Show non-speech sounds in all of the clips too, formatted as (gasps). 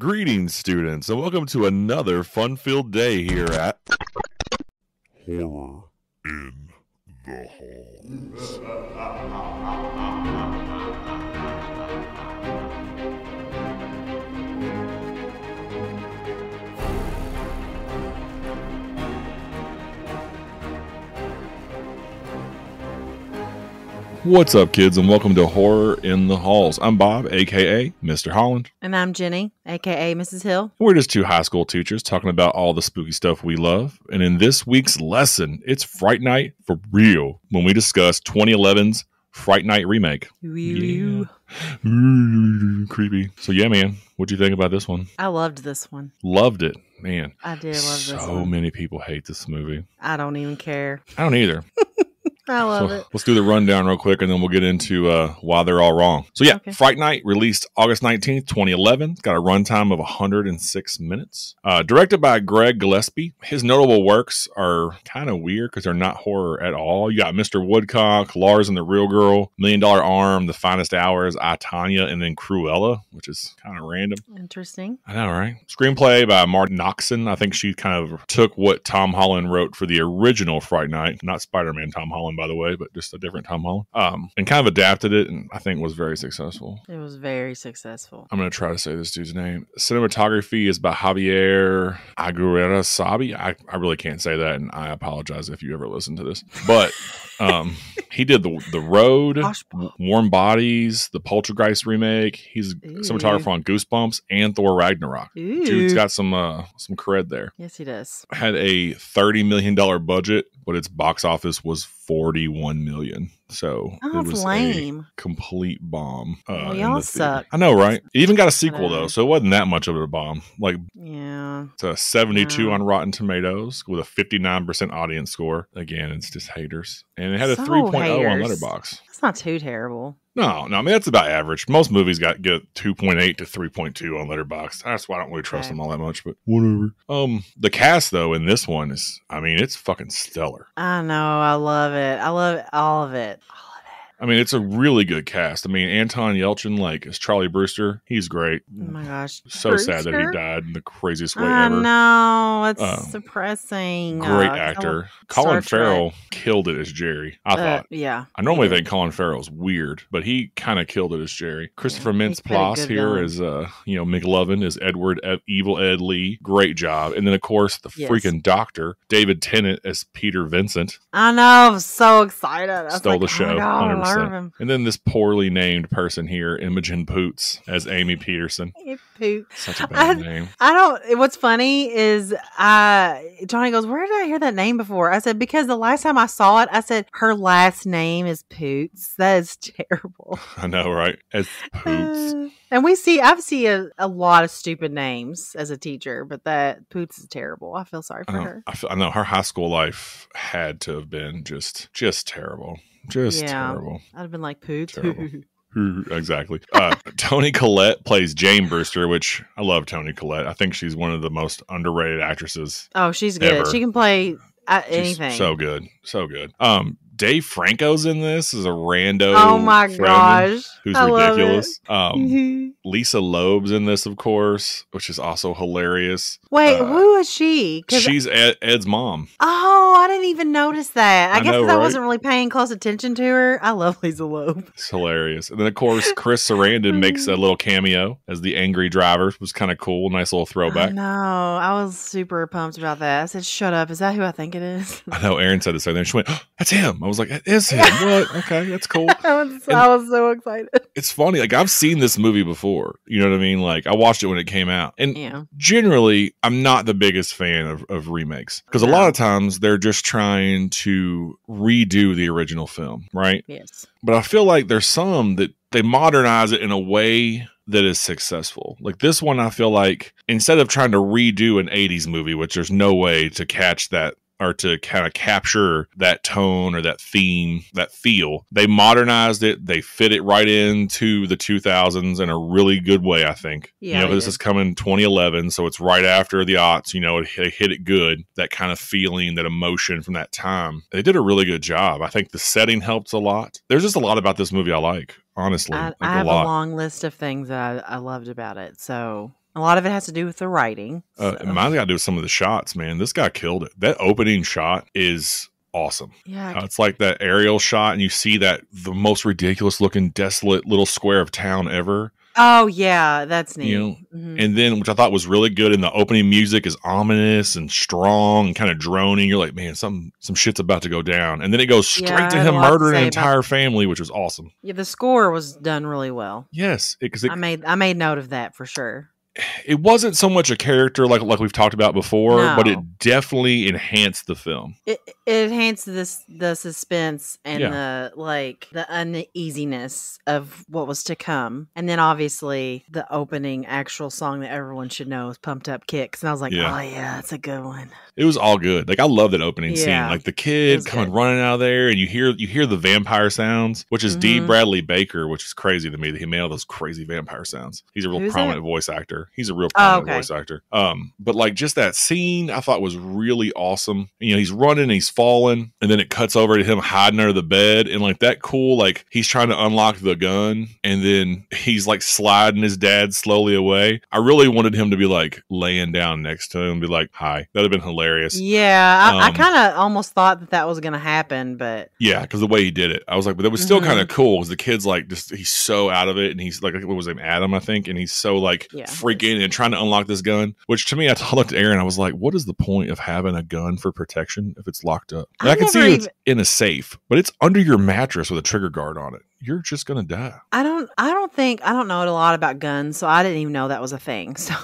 Greetings, students, and welcome to another fun filled day here at Horror in the Halls. (laughs) What's up, kids, and welcome to Horror in the Halls. I'm Bob, aka Mr. Holland. And I'm Jenny, aka Mrs. Hill. We're just two high school teachers talking about all the spooky stuff we love. And in this week's lesson, it's Fright Night for real when we discuss 2011's Fright Night remake. Woo. Creepy. So, yeah, man, what'd you think about this one? I loved this one. Loved it. Man, I did love this so many people hate this movie. I don't even care. I don't either. (laughs) I love so it. let's do the rundown real quick and then we'll get into uh, why they're all wrong. So, yeah, Okay. Fright Night released August 19th, 2011. It's got a runtime of 106 minutes. Uh, directed by Craig Gillespie. His notable works are kind of weird because they're not horror at all. You got Mr. Woodcock, Lars and the Real Girl, Million Dollar Arm, The Finest Hours, I, Tanya, and then Cruella, which is kind of random. Interesting. I know, right? Screenplay by Marti Noxon. I think she kind of took what Tom Holland wrote for the original Fright Night, not Spider Man Tom Holland, by the way, but just a different Tom Holland, um, and kind of adapted it, and I think was very successful. It was very successful. I'm going to try to say this dude's name. Cinematography is by Javier Aguirre Sabi. I, I really can't say that, and I apologize if you ever listen to this. But (laughs) um, he did the the Road. Warm Bodies, the Poltergeist remake. He's Ooh. cinematographer on Goosebumps and Thor Ragnarok. Ooh. Dude's got some uh, some cred there. yes, he does. Had a thirty million dollar budget, but its box office was forty one million. So Oh, it was a complete bomb. Uh, Well, y'all the suck. I know, right? It even got a sequel though, so it wasn't that much of a bomb. Like Yeah. it's a seventy two Wow. on Rotten Tomatoes with a fifty nine percent audience score. Again, it's just haters, and it had a So 3.0 on. Letterboxd. That's not too terrible. No, no, I mean that's about average. Most movies got get two point eight to three point two on Letterboxd. That's why I don't really trust Okay. them all that much. But whatever. Um, the cast though in this one is, I mean, it's fucking stellar. I know. I love it. I love all of it. All of I mean, it's a really good cast. I mean, Anton Yelchin, like as Charlie Brewster, he's great. Oh my gosh. So sad that he died in the craziest way I ever. know. It's Um, depressing. Great Uh, actor. Colin Farrell killed it as Jerry. I Uh, thought. yeah. I normally think Colin Farrell's weird, but he kind of killed it as Jerry. Christopher he Mintz put a Plasse good here villain. is, uh, you know, McLovin is Edward Ed, Evil Ed Lee. Great job. And then, of course, the Yes. freaking doctor, David Tennant as Peter Vincent, I know. I'm so excited. I stole like, the oh show. my God, I love 100%. him. And then this poorly named person here, Imogen Poots, as Amy Peterson. (laughs) Hey, Poot. Such a I- bad name. I don't. What's funny is, uh, Johnny goes, "Where did I hear that name before?" I said, "Because the last time I saw it, I said her last name is Poots. That is (laughs) terrible." (laughs) I know, right? As Poots. Uh, and we see, I've seen a, a lot of stupid names as a teacher, but that Poots is terrible. I feel sorry I for know, her. I, feel, I know her high school life had to have been just, just terrible. Just Yeah. terrible. I'd have been like Poots. Terrible. (laughs) exactly. Uh, Toni Collette plays Jane Brewster, which I love Toni Collette. I think she's one of the most underrated actresses. oh, she's good. Ever. She can play uh, She's anything. so good. So good. Um, Dave Franco's in this is a rando. oh my gosh, Who's I ridiculous. Um, Mhm. (laughs) Lisa Loeb's in this, of course, which is also hilarious. Wait, uh, who is she? She's Ed, Ed's mom. Oh, I didn't even notice that. I, I guess know, 'cause I wasn't really paying close attention to her. I love Lisa Loeb. It's hilarious. And then, of course, (laughs) Chris Sarandon makes a (laughs) little cameo as the angry driver. It was kind of cool. Nice little throwback. No, I was super pumped about that. I said, "Shut up! Is that who I think it is?" I know Aaron said the same thing. She went, oh, (gasps) "That's him." I was like, "That is him." what? Okay, that's cool. (laughs) I was, I was so excited. It's funny. Like I've seen this movie before. You know what I mean? Like I watched it when it came out, and Yeah, generally, I'm not the biggest fan of, of remakes because a lot of times they're just trying to redo the original film, right? yes, But I feel like there's some that they modernize it in a way that is successful. Like this one, I feel like instead of trying to redo an 80s movie, which there's no way to catch that or to kind of capture that tone or that theme, that feel. They modernized it. They fit it right into the 2000s in a really good way, I think. Yeah, you know, this is coming 2011, so it's right after the aughts. You know, it, they hit it good. That kind of feeling, that emotion from that time. They did a really good job. I think the setting helps a lot. There's just a lot about this movie I like, honestly. I, like I a have a lot. long list of things that I, I loved about it. So A lot of it has to do with the writing. Uh, so. Mine's got to do with some of the shots, man. This guy killed it. That opening shot is awesome. yeah, Uh, it's like that aerial shot, and you see that the most ridiculous looking, desolate little square of town ever. Oh yeah, that's neat. You know, Mhm. And then, which I thought was really good, and the opening music is ominous and strong and kind of droning. You're like, man, some some shit's about to go down. And then it goes straight Yeah, to him lot to murdering an entire family, which was awesome. yeah, the score was done really well. Yes, because it, I made I made note of that for sure. It wasn't so much a character like like we've talked about before, but it definitely enhanced the film. It it enhanced this the suspense and the like the uneasiness of what was to come, and then obviously the opening actual song that everyone should know is "Pumped Up Kicks," and I was like, Yeah. oh yeah, that's a good one. It was all good. Like I love that opening scene. Like the kid coming good. running out of there, and you hear you hear the vampire sounds, which is Dee Mhm. Bradley Baker, which is crazy to me that he made all those crazy vampire sounds. He's a real Who's prominent voice actor. He's a real Oh, okay. voice actor. Um, but like just that scene, I thought was really awesome. You know, he's running, he's falling, and then it cuts over to him hiding under the bed, and like that cool, like he's trying to unlock the gun, and then he's like sliding his dad slowly away. I really wanted him to be like laying down next to him, and be like, "Hi." That'd have been hilarious. Yeah, I, I Um, kind of almost thought that that was gonna happen, but Yeah, because the way he did it, I was like, but it was still Mhm. kind of cool because the kid's like, just he's so out of it, and he's like, what was his name, Adam, I think, and he's so like Yeah. freaking and trying to unlock this gun. Which to me, I looked at Aaron, I was like, what is the point of having a gun for protection if it's locked up? And I, I've can see never it's in a safe, but it's under your mattress with a trigger guard on it. You're just gonna die. I don't. I don't think I don't know a lot about guns, so I didn't even know that was a thing. (laughs) So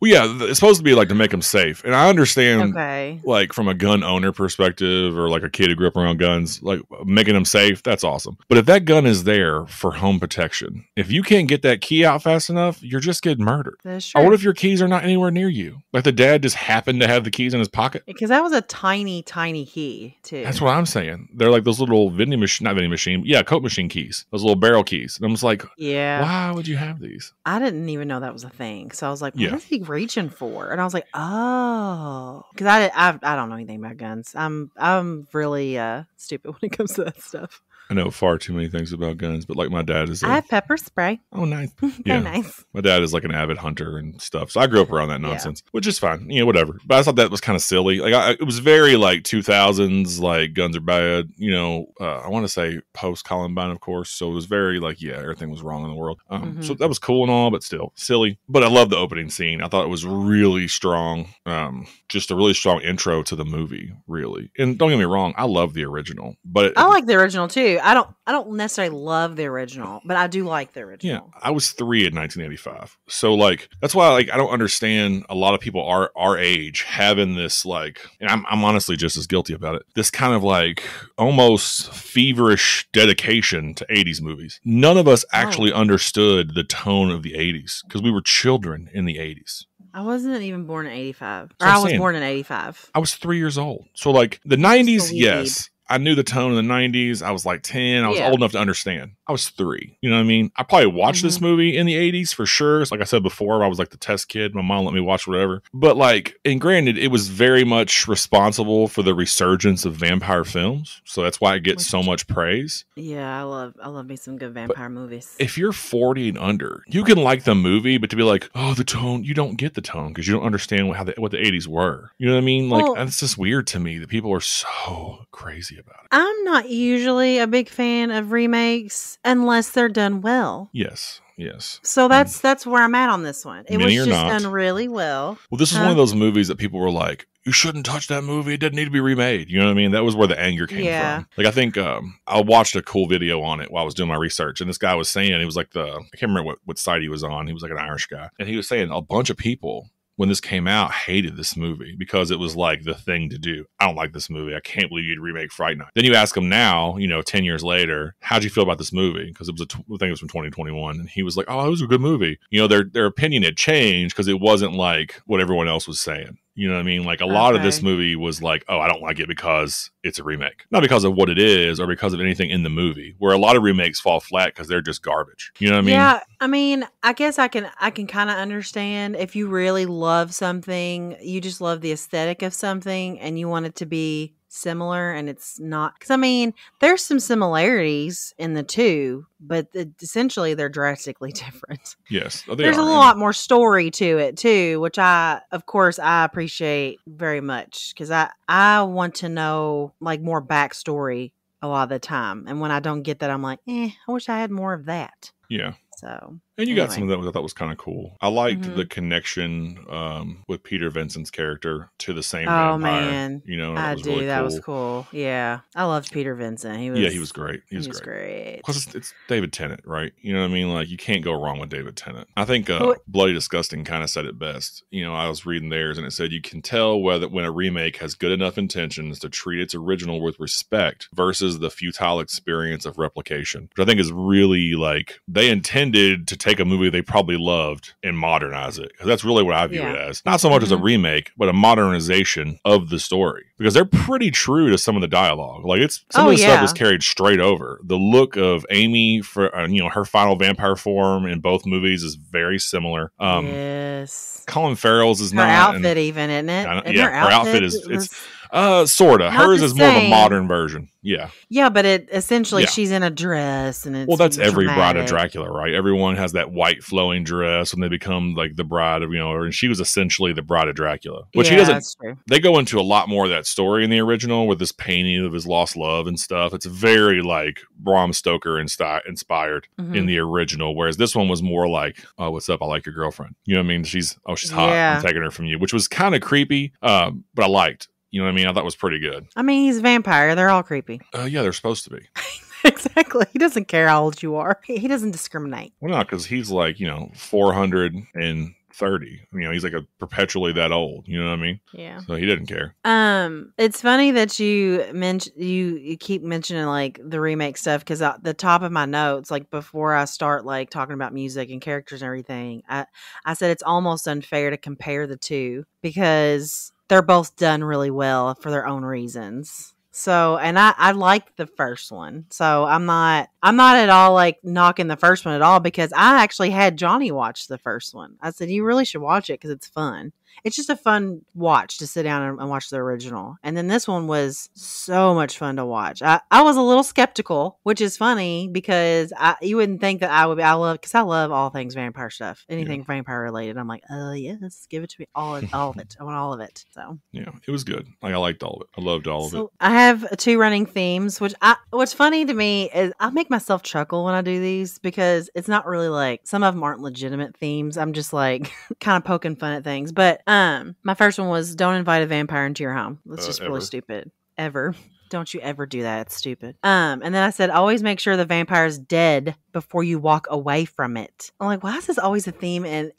Well, yeah, it's supposed to be like to make them safe, and I understand. okay, like from a gun owner perspective or like a kid who grew up around guns like making them safe that's awesome but if that gun is there for home protection if you can't get that key out fast enough you're just getting murdered that's true. or what if your keys are not anywhere near you like the dad just happened to have the keys in his pocket because that was a tiny, tiny key too. that's what i'm saying they're like those little vending machine not vending machine yeah coat machine keys those little barrel keys and i'm just like yeah, why would you have these I didn't even know that was a thing. So I was like, what Yeah. is he reaching for? And I was like, oh, because I, I I don't know anything about guns. I'm I'm really uh stupid (laughs) when it comes to that stuff. I know far too many things about guns but like my dad is I a, have pepper spray. oh nice (laughs) Very Yeah. nice. My dad is like an avid hunter and stuff, so I grew up around that Yeah. nonsense, which is fine, you know, whatever. But I thought that was kind of silly. Like, I, it was very like 2000s, like guns are bad, you know. Uh, I want to say post Columbine, of course. So it was very like, yeah, everything was wrong in the world. Um, So Mhm. that was cool and all, but still silly. But I love the opening scene. I thought it was really strong. Um, just a really strong intro to the movie, really. And don't get me wrong, I love the original, but I like the original too. I don't I don't necessarily love the original, but I do like the original. Yeah. I was three in 1985. So like that's why like I don't understand a lot of people our our age having this like, and I'm I'm honestly just as guilty about it. This kind of like almost feverish dedication to 80s movies. None of us oh. actually understood the tone of the 80s because we were children in the 80s. I wasn't even born in '85, or I'm was saying- born in '85. I was three years old. So like the 90s, So yes. I knew the tone of the 90s. I was like 10. I was Yeah. old enough to understand. I was three. You know what I mean? I probably watched this Mm-hmm. movie in the 80s for sure. Like I said before, I was like the test kid. My mom let me watch whatever. But like, and granted, it was very much responsible for the resurgence of vampire films. So that's why it gets so much praise. Yeah, I love I love me some good vampire movies. If you're 40 and under, you can like the movie, but to be like, oh, the tone, you don't get the tone because you don't understand how the, what the 80s were. You know what I mean? Like, Well- that's just weird to me that people are so crazy about it. I'm not usually a big fan of remakes unless they're done well. Yes, yes. So that's that's where I'm at on this one. It was just not. done really well. Well, this is one of those movies that people were like, "You shouldn't touch that movie. It doesn't need to be remade." You know what I mean? That was where the anger came Yeah. from. Like, I think um, I watched a cool video on it while I was doing my research, and this guy was saying he was like the I can't remember what what site he was on. He was like an Irish guy, and he was saying a bunch of people when this came out hated this movie because it was like the thing to do. I don't like this movie. I can't believe you'd remake Fright Night. Then you ask him now, you know, 10 years later, how'd you feel about this movie? Because it was a, tw- I think it was from 2021. And he was like, oh, it was a good movie. You know, their, their opinion had changed because it wasn't like what everyone else was saying. You know what I mean? Like a lot of this movie was like, oh, I don't like it because it's a remake. Not because of what it is or because of anything in the movie, where a lot of remakes fall flat because they're just garbage. You know what I mean? yeah, I mean, I guess I can I can kind of understand if you really love something, you just love the aesthetic of something and you want it to be similar and it's not because I mean there's some similarities in the two, but the, essentially they're drastically (laughs) different. Yes, There's a are. And- lot more story to it too, which I, of course, I appreciate very much because I I want to know like more backstory a lot of the time, and when I don't get that, I'm like, eh, I wish I had more of that. Yeah, So and you got Anyway. some of that I thought was kind of cool. I liked Mhm. the connection um, with Peter Vincent's character to the same Oh, vampire. man. you know, I do. really that cool. was cool. Yeah, I loved Peter Vincent. He was yeah, he was great. He was, great. great. Plus, it's, it's David Tennant, right? You know what I mean? Like, you can't go wrong with David Tennant. I think uh, Bloody Disgusting kind of said it best. You know, I was reading theirs and it said you can tell whether when a remake has good enough intentions to treat its original with respect versus the futile experience of replication, which I think is really like they intended to take a movie they probably loved and modernize it. Because that's really what I view Yeah. it as. Not so much as a Mhm. remake, but a modernization of the story. Because they're pretty true to some of the dialogue. Like, it's some Oh, of the stuff is carried straight over. The look of Amy for uh, you know her final vampire form in both movies is very similar. Um, yes. Colin Farrell's is Her not. outfit, and- even isn't it? I don't- Isn't yeah, her outfit is- it's- was- uh, sorta. Not Hers is more of a modern version. Yeah. yeah, but it essentially Yeah. she's in a dress and it's Well, that's every bride of. Dracula, right? Everyone has that white flowing dress when they become like the bride of you know, and she was essentially the bride of Dracula, which he doesn't they go into a lot more of that story in the original with this painting of his lost love and stuff. It's very like Bram Stoker inspired in Mhm. the original, whereas this one was more like, "Oh, what's up? I like your girlfriend." You know what I mean? She's oh, she's hot. Yeah. I'm taking her from you, which was kind of creepy, um, but I liked. You know what I mean? I thought it was pretty good. I mean, he's a vampire. They're all creepy. Uh, yeah, they're supposed to be. (laughs) exactly. He doesn't care how old you are. He, doesn't discriminate. Well, not because he's like you know 430. You know, he's like a perpetually that old. You know what I mean? Yeah. So he didn't care. Um, it's funny that you mention you you keep mentioning like the remake stuff because the top of my notes, like before I start like talking about music and characters and everything, I I said it's almost unfair to compare the two because they're both done really well for their own reasons. So, and I I like the first one, so I'm not I'm not at all like knocking the first one at all because I actually had Johnny watch the first one. I said you really should watch it because it's fun it's just a fun watch to sit down and, and watch the original. And then this one was so much fun to watch. I, I was a little skeptical, which is funny because I you wouldn't think that I would be. I love because I love all things vampire stuff, anything vampire related. I'm like, oh uh, yes, give it to me, all of, all of it. I want all of it. So, Yeah, it was good. Like I liked all of it. I loved all of it. I have two running themes, which I what's funny to me is I make myself chuckle when I do these because it's not really like some of them aren't legitimate themes. I'm just like (laughs) kind of poking fun at things. But um, my first one was don't invite a vampire into your home. That's Uh, just ever. really stupid. Ever. (laughs) Don't you ever do that. It's stupid. Um, and then I said, always make sure the vampire is dead before you walk away from it. I'm like, why is this always a theme in (laughs)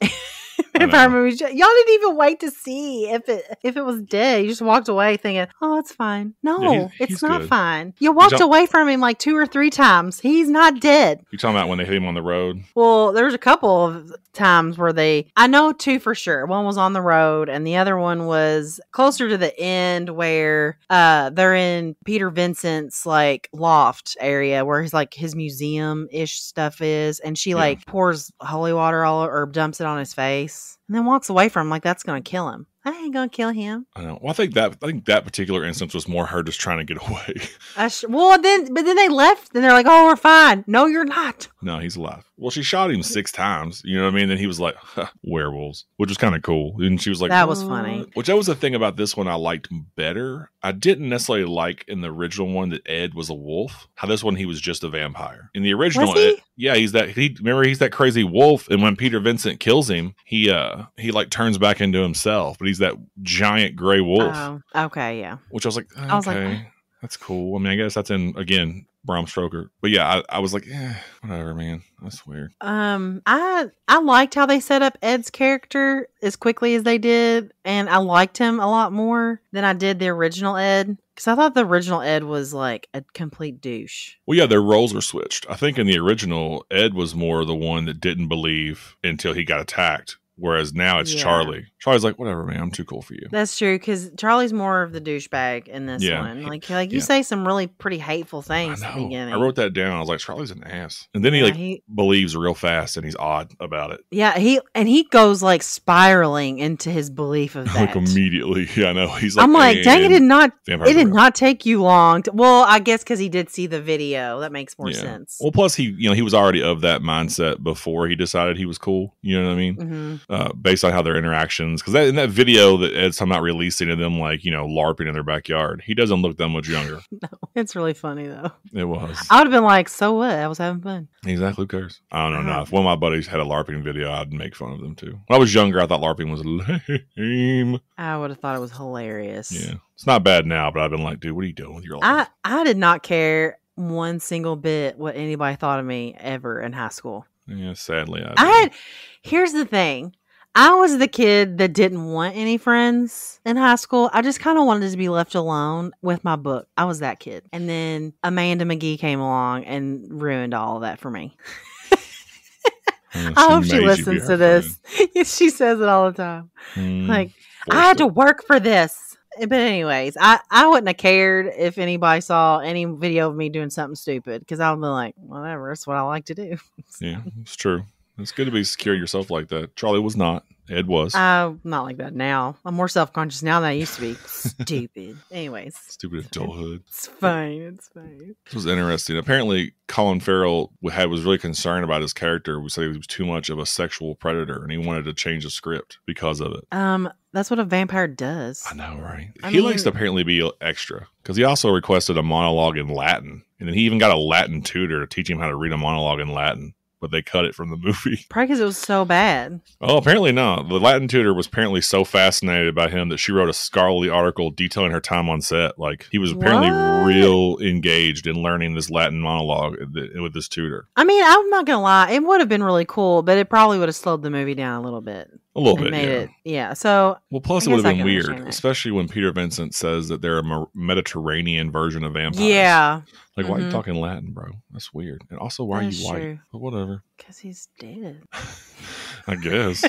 vampire know. movies? Y'all didn't even wait to see if it if it was dead. You just walked away thinking, oh, it's fine. No, Yeah, he's- it's he's not good. fine. You walked Don't- away from him like two or three times. He's not dead. You talking about when they hit him on the road? Well, there was a couple of times where they, I know two for sure. One was on the road, and the other one was closer to the end where uh they're in Peter Vincent's like loft area where his like his museum ish stuff is, and she Yeah. like pours holy water all or dumps it on his face, and then walks away from him like that's gonna kill him. I ain't gonna kill him. I know. Well, I think that I think that particular instance was more her just trying to get (laughs) away. I sh- well, then, but then they left, and they're like, "Oh, we're fine." No, you're not. no, he's alive. Well, she shot him six times. You know what I mean? Then he was like, werewolves, which was kind of cool. And she was like, That was "What?" funny. Which that was the thing about this one I liked better. I didn't necessarily like in the original one that Ed was a wolf. How this one he was just a vampire. In the original? Ed- yeah, he's that. He remember he's that crazy wolf. And when Peter Vincent kills him, he uh he like turns back into himself. But he's that giant gray wolf. Oh, okay, yeah. which I was like, okay, I was like, that's cool. I mean, I guess that's in again Bram Stoker, but yeah, I, I was like, eh, whatever, man. That's weird. Um, I I liked how they set up Ed's character as quickly as they did, and I liked him a lot more than I did the original Ed because I thought the original Ed was like a complete douche. Well, yeah, their roles are switched. I think in the original, Ed was more the one that didn't believe until he got attacked. Whereas now it's Yeah. Charlie. Charlie's like, whatever, man, I'm too cool for you. That's true because Charlie's more of the douchebag in this Yeah, one. Like, like you yeah. say some really pretty hateful I things at the know. beginning. I wrote that down. I was like, Charlie's an ass. And then he like he, believes real fast and he's odd about it. yeah, he and he goes like spiraling into his belief of (laughs) that Like immediately. (laughs) Yeah, I know. He's like, I'm like, dang, it did not. It did real." not take you long. To, well, I guess because he did see the video. That makes more sense. Well, plus he, you know, he was already of that mindset before he decided he was cool. You know what I mean? hmm Uh, based on how their interactions, because that, in that video that Ed's talking about releasing of them, like you know, larping in their backyard, he doesn't look that much younger. (laughs) no, It's really funny though. It was I would have been like, so what? I was having fun. exactly. Who cares? I don't know. Uh-huh. If one of my buddies had a larping video, I'd make fun of them too. When I was younger, I thought larping was lame. I would have thought it was hilarious. Yeah, it's not bad now, but I've been like, dude, what are you doing with your life? I? I did not care one single bit what anybody thought of me ever in high school. Yeah, sadly, I. I had here's the thing. I was the kid that didn't want any friends in high school. I just kind of wanted to be left alone with my book. I was that kid. And then Amanda McGee came along and ruined all of that for me. (laughs) I hope she made you be listens to this. (laughs) she says it all the time. Mm, Like, I had it. to work for this. But anyways, I, I wouldn't have cared if anybody saw any video of me doing something stupid because I would be like, whatever, it's what I like to do. (laughs) Yeah, it's true. It's good to be secure in yourself like that. Charlie was not. Ed was. I'm not like that now. I'm more self conscious now than I used to be. (laughs) Stupid. Anyways, Stupid adulthood. it's fine. It's fine. This was interesting. Apparently, Colin Farrell had was really concerned about his character. We said he was too much of a sexual predator, and he wanted to change the script because of it. Um, that's what a vampire does. I know, right? I he likes to apparently be extra because he also requested a monologue in Latin, and then he even got a Latin tutor to teach him how to read a monologue in Latin. But they cut it from the movie. (laughs) Probably because it was so bad. Oh, apparently not. The Latin tutor was apparently so fascinated by him that she wrote a scholarly article detailing her time on set. Like he was apparently What? real engaged in learning this Latin monologue with this tutor. I mean, I'm not gonna lie, it would have been really cool, but it probably would have slowed the movie down a little bit. A little bit, yeah. it, yeah. So Well, plus it would have been weird, especially when Peter Vincent says that they're a Mediterranean version of vampires. yeah, like why are you Mhm. talking Latin, bro? That's weird. And also, why are you white? true. But whatever, because he's dead. (laughs) I guess.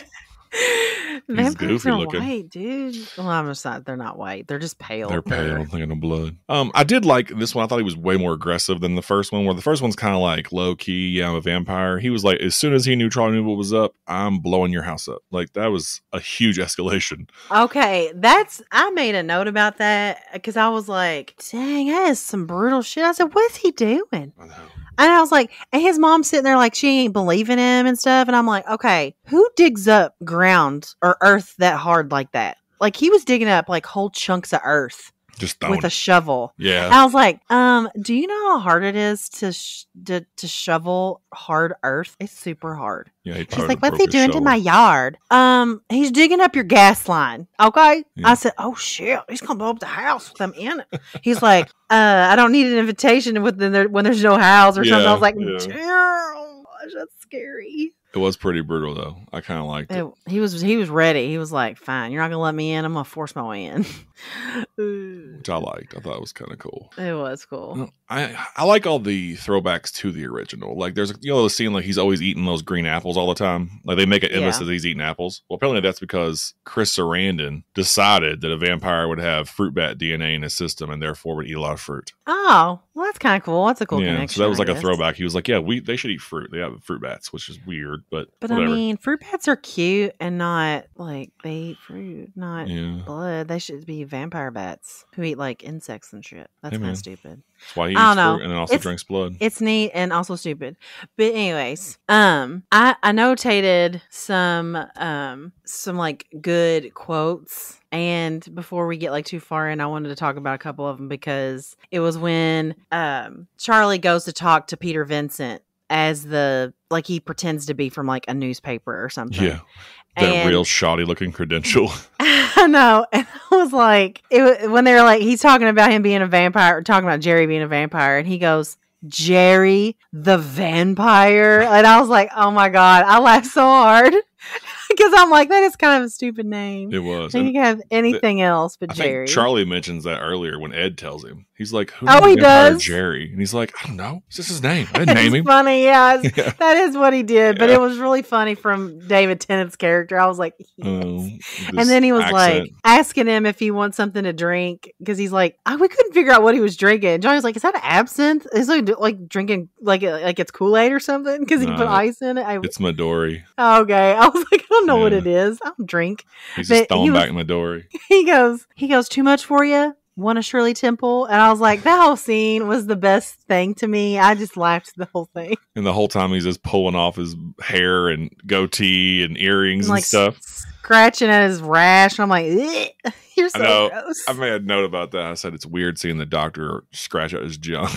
(laughs) Vampires goofy are looking. white, dude. Well, I'm just not. They're not white. They're just pale. They're pale, thinking of blood. Um, I did like this one. I thought he was way more aggressive than the first one. Where the first one's kind of like low key. Yeah, I'm a vampire. He was like, as soon as he knew Charlie knew what was up, I'm blowing your house up. Like that was a huge escalation. Okay, that's. I made a note about that because I was like, "Dang, that is some brutal shit." I said, "What's he doing?" I know. And I was like, and his mom's sitting there like she ain't believing him and stuff. And I'm like, okay, who digs up ground or earth that hard like that? Like he was digging up like whole chunks of earth Just with a shovel. And yeah. I was like, um, do you know how hard it is to sh- to, to shovel hard earth? It's super hard. Yeah. he She's like, what's he doing to my yard? Um, he's digging up your gas line. Okay. Yeah. I said, oh shit, he's gonna blow up the house with them in it. He's like, uh, I don't need an invitation when there when there's no house or something. I was like, yeah. damn, gosh, that's scary. It was pretty brutal though. I kind of liked it. It- he was he was ready. He was like, fine, you're not gonna let me in. I'm gonna force my way in. (laughs) which I liked. I thought it was kind of cool. It was cool. I I like all the throwbacks to the original. Like there's you know the scene like he's always eating those green apples all the time. Like they make it endless Yeah. that he's eating apples. Well, apparently that's because Chris Sarandon decided that a vampire would have fruit bat DNA in his system and therefore would eat a lot of fruit. Oh, well, that's kind of cool. That's a cool yeah, connection. so that was like a throwback. He was like, "Yeah, we they should eat fruit. They have fruit bats, which is weird, but, But whatever." I mean, fruit bats are cute and not like they eat fruit, not yeah, blood. They should be vampire bats who eat like insects and shit. That's Hey, kind of stupid. that's why he I eats don't know. fruit and also It's- drinks blood. It's neat and also stupid. But anyways, um, I I notated some um some like good quotes. And before we get like too far in, I wanted to talk about a couple of them because it was when um Charlie goes to talk to Peter Vincent as the like he pretends to be from like a newspaper or something. yeah, that And- real shoddy looking credential. (laughs) I know. (laughs) And I was like, it, when they were like, he's talking about him being a vampire, or talking about Jerry being a vampire, and he goes, Jerry the vampire. And I was like, oh my God, I laughed so hard. (laughs) (laughs) because I'm like that is kind of a stupid name. It was. And you can have anything else but I Jerry. Charlie mentions that earlier when Ed tells him. He's like, "Who Oh, he does? Jerry?" And he's like, "I don't know. It's just his name. I (laughs) didn't name him." funny, yeah, (laughs) Yeah. That is what he did, but Yeah. it was really funny from David Tennant's character. I was like, yes. Um, and then he was accent. like asking him if he wants something to drink because he's like, oh, we couldn't figure out what he was drinking. And Johnny's like, is that absinthe? Is like like drinking like like it's Kool Aid or something because he No, put ice in it. I, "It's Midori." okay, I was like, don't know what it is. I don't drink. He's But just throwing he was- back Midori. (laughs) He goes, he goes, too much for you. Want a Shirley Temple? And I was like, that whole scene was the best thing to me. I just laughed the whole thing. (laughs) And the whole time he's just pulling off his hair and goatee and earrings and like stuff. s- scratching at his rash. And I'm like, (laughs) you're so know. gross. I made a note about that. I said it's weird seeing the doctor scratch out his junk.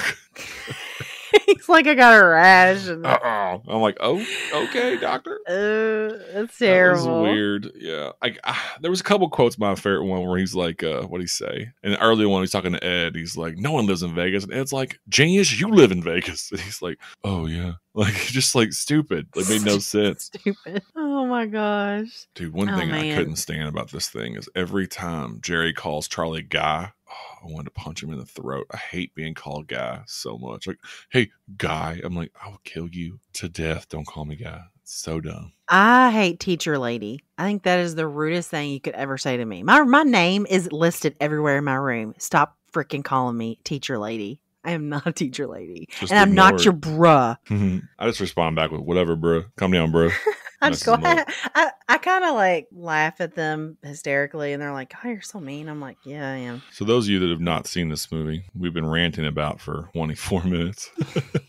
He's like, I got a rash. And, uh, Uh-oh. I'm like, oh, okay, doctor. (laughs) that's That was terrible. weird. Yeah. I, ah, there was a couple quotes. My favorite one where he's like, uh, what would he say? And the earlier one, he's talking to Ed. He's like, no one lives in Vegas. And Ed's like, genius, you live in Vegas. (laughs) And he's like, oh, yeah. (laughs) Like, just like stupid. Like, made no sense. Stupid. Oh my gosh. Dude, one Oh, thing I couldn't stand about this thing is every time Jerry calls Charlie Guy, I wanted to punch him in the throat. I hate being called Guy so much. Like, hey, Guy. I'm like, I will kill you to death. Don't call me Guy. It's so dumb. I hate teacher lady. I think that is the rudest thing you could ever say to me. My my name is listed everywhere in my room. Stop freaking calling me teacher lady. I am not a teacher lady. Just and I'm not your bruh. Mm-hmm. I just respond back with whatever, bro. Calm down, bro. (laughs) I just go, Messes 'em. I, I kind of like laugh at them hysterically, and they're like, "Oh, you're so mean." I'm like, "Yeah, I am." So those of you that have not seen this movie, we've been ranting about for 24 (laughs) minutes.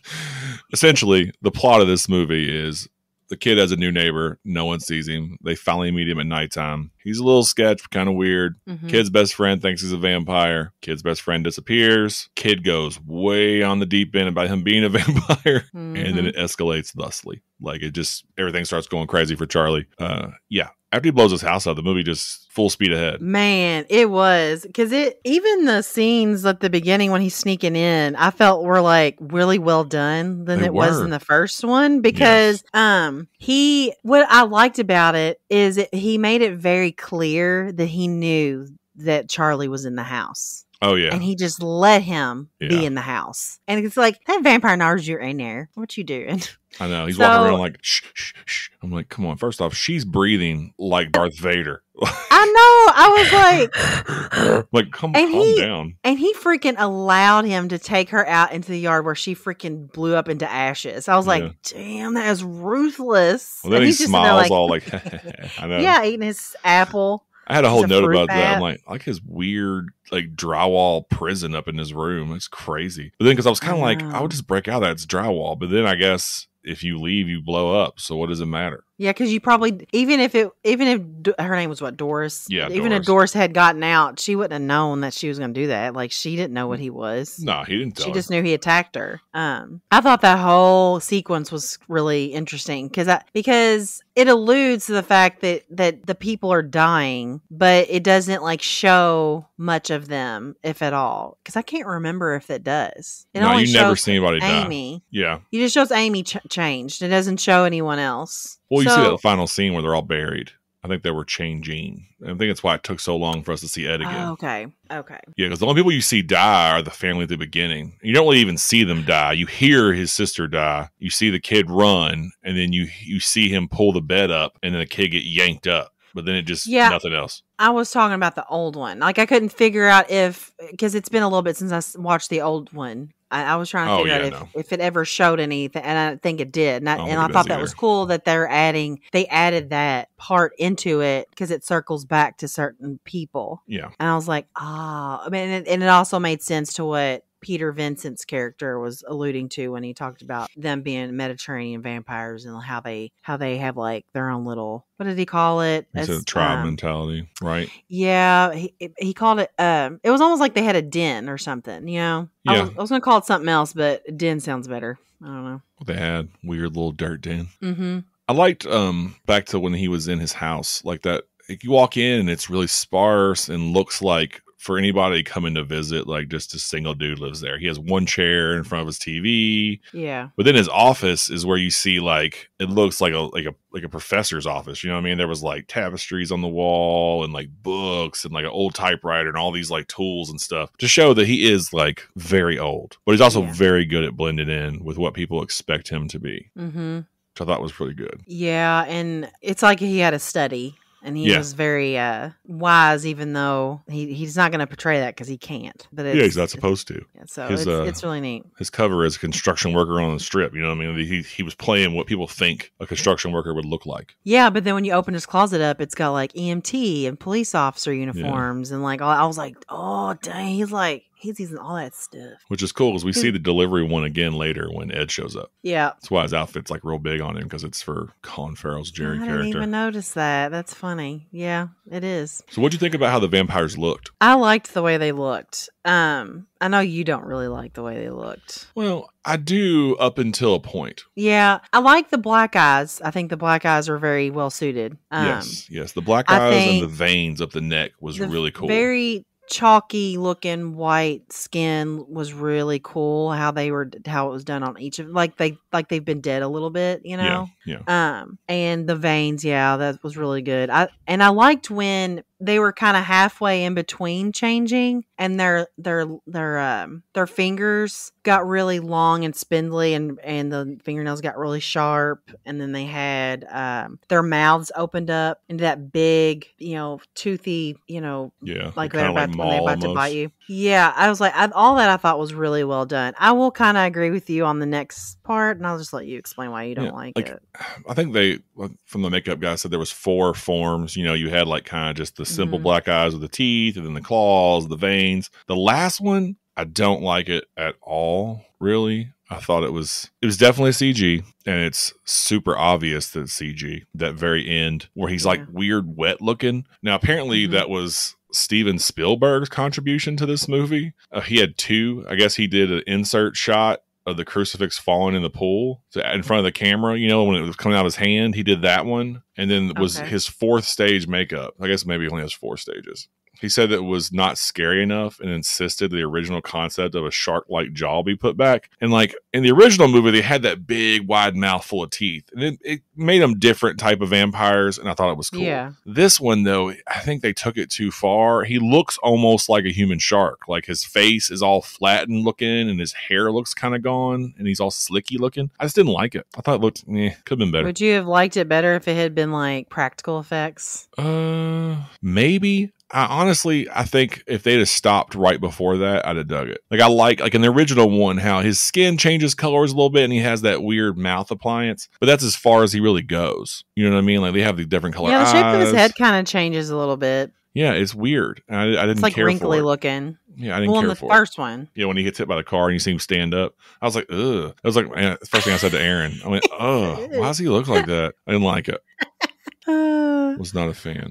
(laughs) Essentially, the plot of this movie is the kid has a new neighbor. No one sees him. They finally meet him at nighttime. He's a little sketch, kind of weird. Mhm. Kid's best friend thinks he's a vampire. Kid's best friend disappears. Kid goes way on the deep end about him being a (laughs) vampire. And then Mhm. it escalates thusly. Like it just everything starts going crazy for Charlie. Uh yeah. After he blows his house up, the movie just full speed ahead. Man, it was because it even the scenes at the beginning when he's sneaking in, I felt were like really well done than They it was in the first one because um he what I liked about it is it, he made it very clear that he knew that Charlie was in the house. Oh yeah. And he just let him Yeah. be in the house. And it's like, that vampire knows you're in there. What you doing? I know. He's So- walking around like shh, shh, shh. I'm like, come on. First off, she's breathing like Darth Vader. I know. I was like, (laughs) like, come And calm he- down. And he freaking allowed him to take her out into the yard where she freaking blew up into ashes. I was like, Yeah. damn, that is ruthless. Well, then and he he's just sitting smiles all like, (laughs) I know. yeah, eating his apple. I had a whole note about that. I'm like, like his weird, like drywall prison up in his room. It's crazy. But then, because I was kind of like, I would just break out that it's drywall. But then I guess if you leave, you blow up. So what does it matter? Yeah, because you probably even if it even if her name was what Doris. Yeah, Even if Doris. Doris had gotten out, she wouldn't have known that she was going to do that. Like she didn't know what he was. No, he didn't tell she her. just knew he attacked her. Um, I thought that whole sequence was really interesting because because it alludes to the fact that that the people are dying, but it doesn't like show much of them, if at all. Because I can't remember if it does. It no, you never see anybody die. Amy. Yeah. You just shows Amy ch- changed. It doesn't show anyone else. Well, you see So- that final scene where they're all buried. I think they were changing. I think that's why it took so long for us to see Ed oh, again. Oh, okay. Okay. Yeah, because the only people you see die are the family at the beginning. You don't really even see them die. You hear his sister die. You see the kid run, and then you you see him pull the bed up, and then the kid get yanked up. But then it just Yeah. nothing else. I was talking about the old one. Like I couldn't figure out if because it's been a little bit since I watched the old one. I, I was trying to Oh, figure yeah, out if, no. if it ever showed anything, and I think it did. And I, I and I thought that was cool that they're adding. They added that part into it because it circles back to certain people. Yeah, And I was like, ah, I mean, and it, and it also made sense to what Peter Vincent's character was alluding to when he talked about them being Mediterranean vampires and how they how they have like their own little what did he call it? it's a tribe um, mentality, right? yeah, he, he called it. Um, it was almost like they had a den or something. You know, I Yeah. was, I was gonna call it something else, but den sounds better. I don't know. They had weird little dirt den. Mm-hmm. I liked um back to when he was in his house, like that. You walk in and it's really sparse and looks like for anybody coming to visit, like just a single dude lives there. He has one chair in front of his TV, Yeah. but then his office is where you see like it looks like a like a like a professor's office. You know what I mean? There was like tapestries on the wall and like books and like an old typewriter and all these like tools and stuff to show that he is like very old, but he's also Yeah. very good at blending in with what people expect him to be, Mm-hmm. which I thought was pretty good. Yeah, and it's like he had a study and he Yeah. was very uh wise even though he he's not going to portray that cuz he can't. But it's, yeah, he's not supposed to. it's- So his, it's, uh, it's really neat. His cover is a construction worker on the strip. You know what I mean? He he was playing what people think a construction worker would look like. Yeah, but then when you open his closet up, it's got like EMT and police officer uniforms and like I was like, "Oh, dang, he's like he's using all that stuff." Which is cool because we see the delivery one again later when Ed shows up. Yeah. That's why his outfit's like real big on him because it's for Colin Farrell's Jerry character. I didn't even notice that. That's funny. Yeah, it is. So, what'd you think about how the vampires looked? I liked the way they looked. Um, I know you don't really like the way they looked. Well, I do up until a point. Yeah, I like the black eyes. I think the black eyes are very well suited. Um, yes, yes. The black eyes and the veins up the neck was really cool. Very chalky looking white skin was really cool. How they were, how it was done on each of, like they, like they've been dead a little bit, you know. yeah, yeah. Um, and the veins, yeah, that was really good. I and I liked when they were kind of halfway in between changing, and their their their um their fingers got really long and spindly, and and the fingernails got really sharp, and then they had um their mouths opened up into that big, you know, toothy, you know, Yeah, like they're about to, when they're about to bite you. Yeah, I was like, I, all that I thought was really well done. I will kind of agree with you on the next part, and I'll just let you explain why you don't Yeah, like, like, it. I think they from the makeup guy said there was four forms. You know, you had like kind of just the simple Mhm. black eyes with the teeth, and then the claws, the veins. The last one, I don't like it at all. Really, I thought it was it was definitely CG, and it's super obvious that it's CG. That very end where he's like weird, wet looking. Now, apparently, Mhm. that was. Steven Spielberg's contribution to this movie. Uh, he had two. I guess he did an insert shot of the crucifix falling in the pool so in front of the camera, you know, when it was coming out of his hand, he did that one. And then was Okay. his fourth stage makeup. I guess maybe he only has four stages. He said that it was not scary enough and insisted the original concept of a shark like jaw be put back. And like in the original movie, they had that big wide mouth full of teeth. And it, it made them different type of vampires, and I thought it was cool. Yeah. This one though, I think they took it too far. He looks almost like a human shark. Like his face is all flattened looking and his hair looks kind of gone and he's all slicky looking. I just didn't like it. I thought it looked eh, could have been better. Would you have liked it better if it had been like practical effects? Uh, maybe. I honestly, I think if they'd have stopped right before that, I'd have dug it. Like I like, like in the original one, how his skin changes colors a little bit, and he has that weird mouth appliance. But that's as far as he really goes. You know what I mean? Like they have the different color. yeah, the shape of his head kind of changes a little bit. Yeah, it's weird. I, I didn't It's like care wrinkly for it. looking. Yeah, I didn't Well, in care the for it. first one. Yeah, when he gets hit by the car and you see him stand up, I was like, ugh. That was like man, first thing I said to Aaron. I went, oh, why does he look like that? I didn't like it. (laughs) Uh, Was not a fan.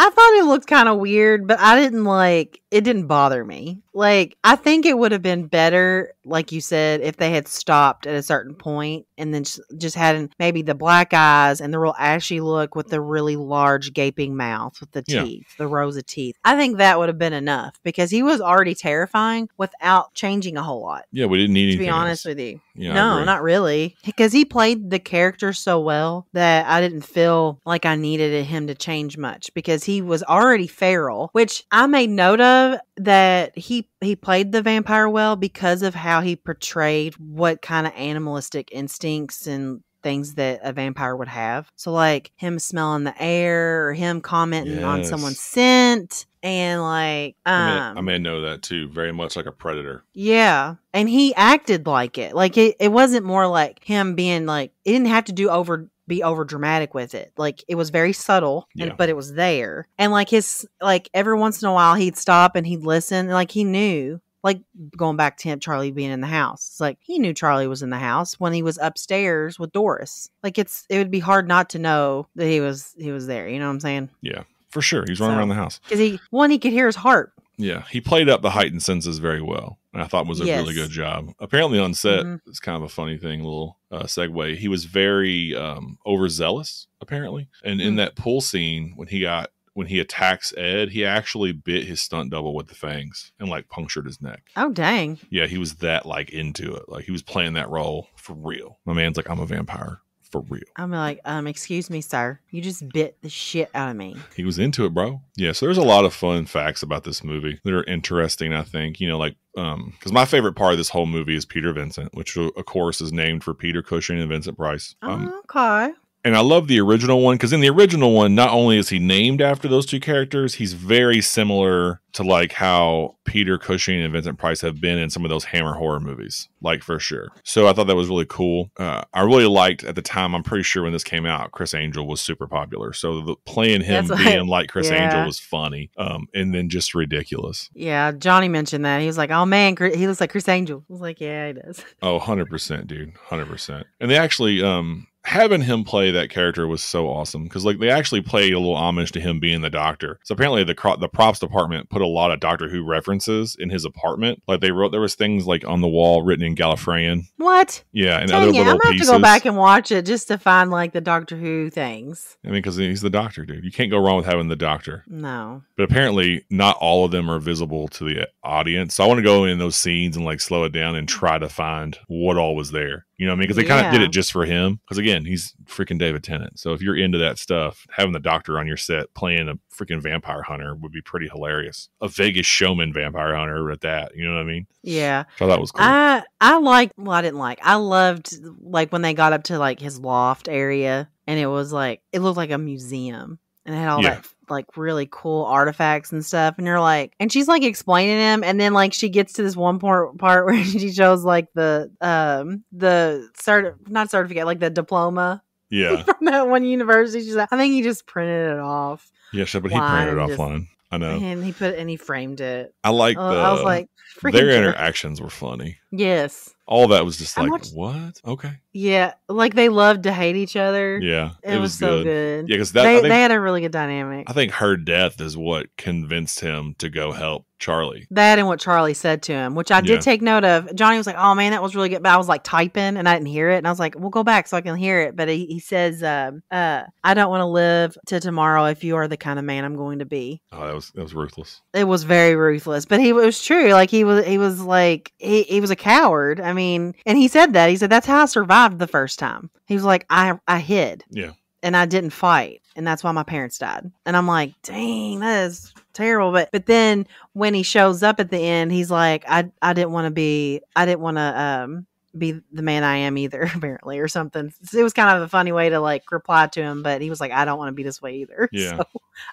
I thought it looked kind of weird, but I didn't like it didn't bother me. Like I think it would have been better like you said if they had stopped at a certain point and then just, just had maybe the black eyes and the real ashy look with the really large gaping mouth with the Yeah. teeth, the rows of teeth. I think that would have been enough because he was already terrifying without changing a whole lot. Yeah, we didn't need To be honest else. with you. Yeah, no, not really. Because he played the character so well that I didn't feel like I needed him to change much because he was already feral, which I made note of that he he played the vampire well because of how he portrayed what kind of animalistic instincts and things that a vampire would have. So like him smelling the air or him commenting on someone's scent and like um I may, I may know that too. Very much like a predator. yeah. And he acted like it. Like it, it wasn't more like him being like it didn't have to do over be over dramatic with it. Like it was very subtle, and, but it was there. And like his like every once in a while he'd stop and he'd listen. and, Like he knew. Like going back to him, Charlie being in the house. It's like he knew Charlie was in the house when he was upstairs with Doris. Like it's it would be hard not to know that he was he was there. You know what I'm saying? Yeah, for sure. He's running So- around the house. Because he one he could hear his heart. Yeah. He played up the heightened senses very well. And I thought it was a really good job. Apparently on set, Mhm. it's kind of a funny thing, a little uh, segue. He was very um, overzealous, apparently. And in Hmm. that pool scene, when he got when he attacks Ed, he actually bit his stunt double with the fangs and like punctured his neck. Oh dang. Yeah, he was that like into it. Like he was playing that role for real. My man's like, I'm a vampire for real. I'm like, um, excuse me, sir. You just bit the shit out of me. He was into it, bro. Yeah, so there's a lot of fun facts about this movie that are interesting, I think. You know, like um because my favorite part of this whole movie is Peter Vincent, which of course is named for Peter Cushing and Vincent Price. Um, okay. And I love the original one because in the original one, not only is he named after those two characters, he's very similar to like how Peter Cushing and Vincent Price have been in some of those Hammer horror movies, like for sure. So I thought that was really cool. Uh, I really liked at the time. I'm pretty sure when this came out, Criss Angel was super popular. So the, playing him That's (laughs) being like Criss yeah. Angel was funny, um, and then just ridiculous. Yeah, Johnny mentioned that. He was like, "Oh man, Chris- he looks like Criss Angel." I was like, "Yeah, he does." Oh, 100%, dude. 100%. And they actually, um, having him play that character was so awesome because, like, they actually played a little homage to him being the doctor. So apparently, the cro- the props department put a lot of Doctor Who references in his apartment. Like, they wrote there was things like on the wall written in Gallifreyan. What? Yeah, and Dang other I'm little gonna have pieces. to go back and watch it just to find like the Doctor Who things. I mean, because he's the doctor, dude. You can't go wrong with having the doctor. No. But apparently, not all of them are visible to the audience. So I want to go in those scenes and like slow it down and try to find what all was there. You know what I mean? Because they kind of did it just for him. Because again, he's freaking David Tennant. So if you're into that stuff, having the doctor on your set playing a freaking vampire hunter would be pretty hilarious. A Vegas showman vampire hunter at that. You know what I mean? Yeah. So that was cool. I I liked well, I didn't like. I loved like when they got up to like his loft area and it was like it looked like a museum. And it had all Yeah. that like really cool artifacts and stuff. And you're like and she's like explaining him and then like she gets to this one part part (laughs) where she shows like the um the cert not certificate, like the diploma yeah. (laughs) from that one university. She's like, I think he just printed it off. Yeah, sure, but he printed it just- offline. I know. And he put and he framed it. I like Uh, the. I was like, (laughs) their interactions were funny. Yes. All that was just like, watched- what? Okay. Yeah. Like they loved to hate each other. Yeah. It, was, so good. Yeah, because that they, think, they had a really good dynamic. I think her death is what convinced him to go help Charlie. That and what Charlie said to him, which I did Yeah. take note of. Johnny was like, "Oh man, that was really good," but I was like typing and I didn't hear it, and I was like, "We'll go back so I can hear it." But he, he says, um, uh, "I don't want to live to tomorrow if you are the kind of man I'm going to be." Oh, that was that was ruthless. It was very ruthless, but he it was true. Like he was, he was like he, he was a coward. I mean, and he said that he said that's how I survived the first time. He was like, I I hid. Yeah. and I didn't fight, and that's why my parents died. And I'm like, dang, that is terrible. But but then when he shows up at the end, he's like, I I didn't want to be, I didn't want to um be the man I am either, (laughs) apparently, or something. It was kind of a funny way to like reply to him, but he was like, I don't want to be this way either. (laughs) Yeah. So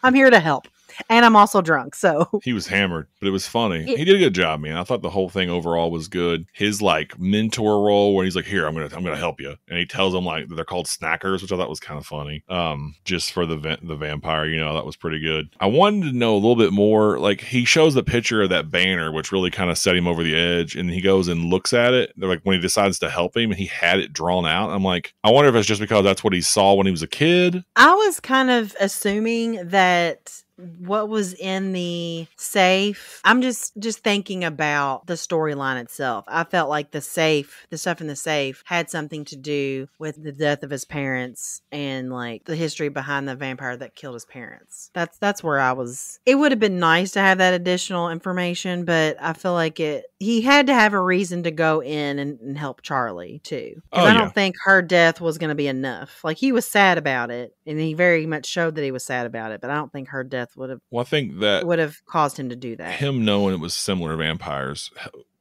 I'm here to help, and I'm also drunk, so. (laughs) He was hammered, but it was funny. Yeah. He did a good job, man. I thought the whole thing overall was good. His like mentor role, where he's like, "Here, I'm gonna, I'm gonna help you," and he tells them like they're called snackers, which I thought was kind of funny. Um, just for the va- the vampire, you know, that was pretty good. I wanted to know a little bit more. Like he shows the picture of that banner, which really kind of set him over the edge, and he goes and looks at it. They're like when he decides to help him, he had it drawn out. I'm like, I wonder if it's just because that's what he saw when he was a kid. I was kind of assuming that what was in the safe i'm just just thinking about the storyline itself. I felt like the safe the stuff in the safe had something to do with the death of his parents and like the history behind the vampire that killed his parents. That's that's where i was it would have been nice to have that additional information but i feel like it he had to have a reason to go in and, and help charlie too. Oh, i don't think her death was going to be enough. Like he was sad about it and he very much showed that he was sad about it but i don't think her death would have Well, I think that would have caused him to do that him knowing it was similar vampires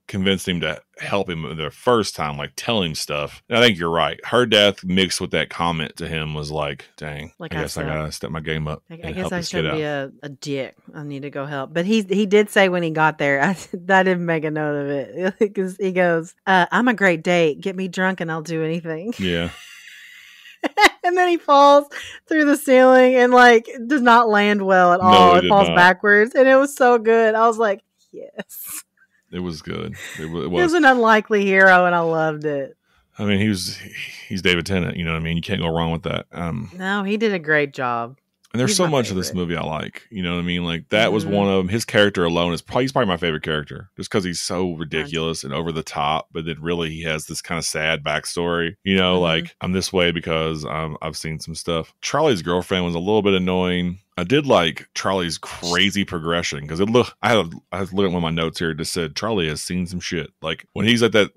convinced him to help him the first time, like tell him stuff. And I think you're right. Her death mixed with that comment to him was like, dang, Like I I guess I, gotta step my game up. I, I guess I shouldn't be a, a dick. I need to go help. But he he did say when he got there, I, (laughs) I didn't make a note of it (laughs) because he goes, uh, "I'm a great date. Get me drunk and I'll do anything." Yeah. (laughs) and then he falls through the ceiling and like does not land well at all. he it did falls not. backwards, and it was so good. I was like, "Yes." It was good. It, wa- it He was was. an unlikely hero, and I loved it. I mean, he was. He's David Tennant. You know what I mean? You can't go wrong with that. Um, No, he did a great job. And there's He's so much of this movie I like. You know what I mean? Like that was Mhm. one of them. His character alone is probably he's probably my favorite character, just because he's so ridiculous and over the top. But then really he has this kind of sad backstory. You know, Mhm. like I'm this way because um, I've seen some stuff. Charlie's girlfriend was a little bit annoying. I did like Charlie's crazy progression because it look. I had I had looked at one of my notes here. Just said Charlie has seen some shit. Like when he's at that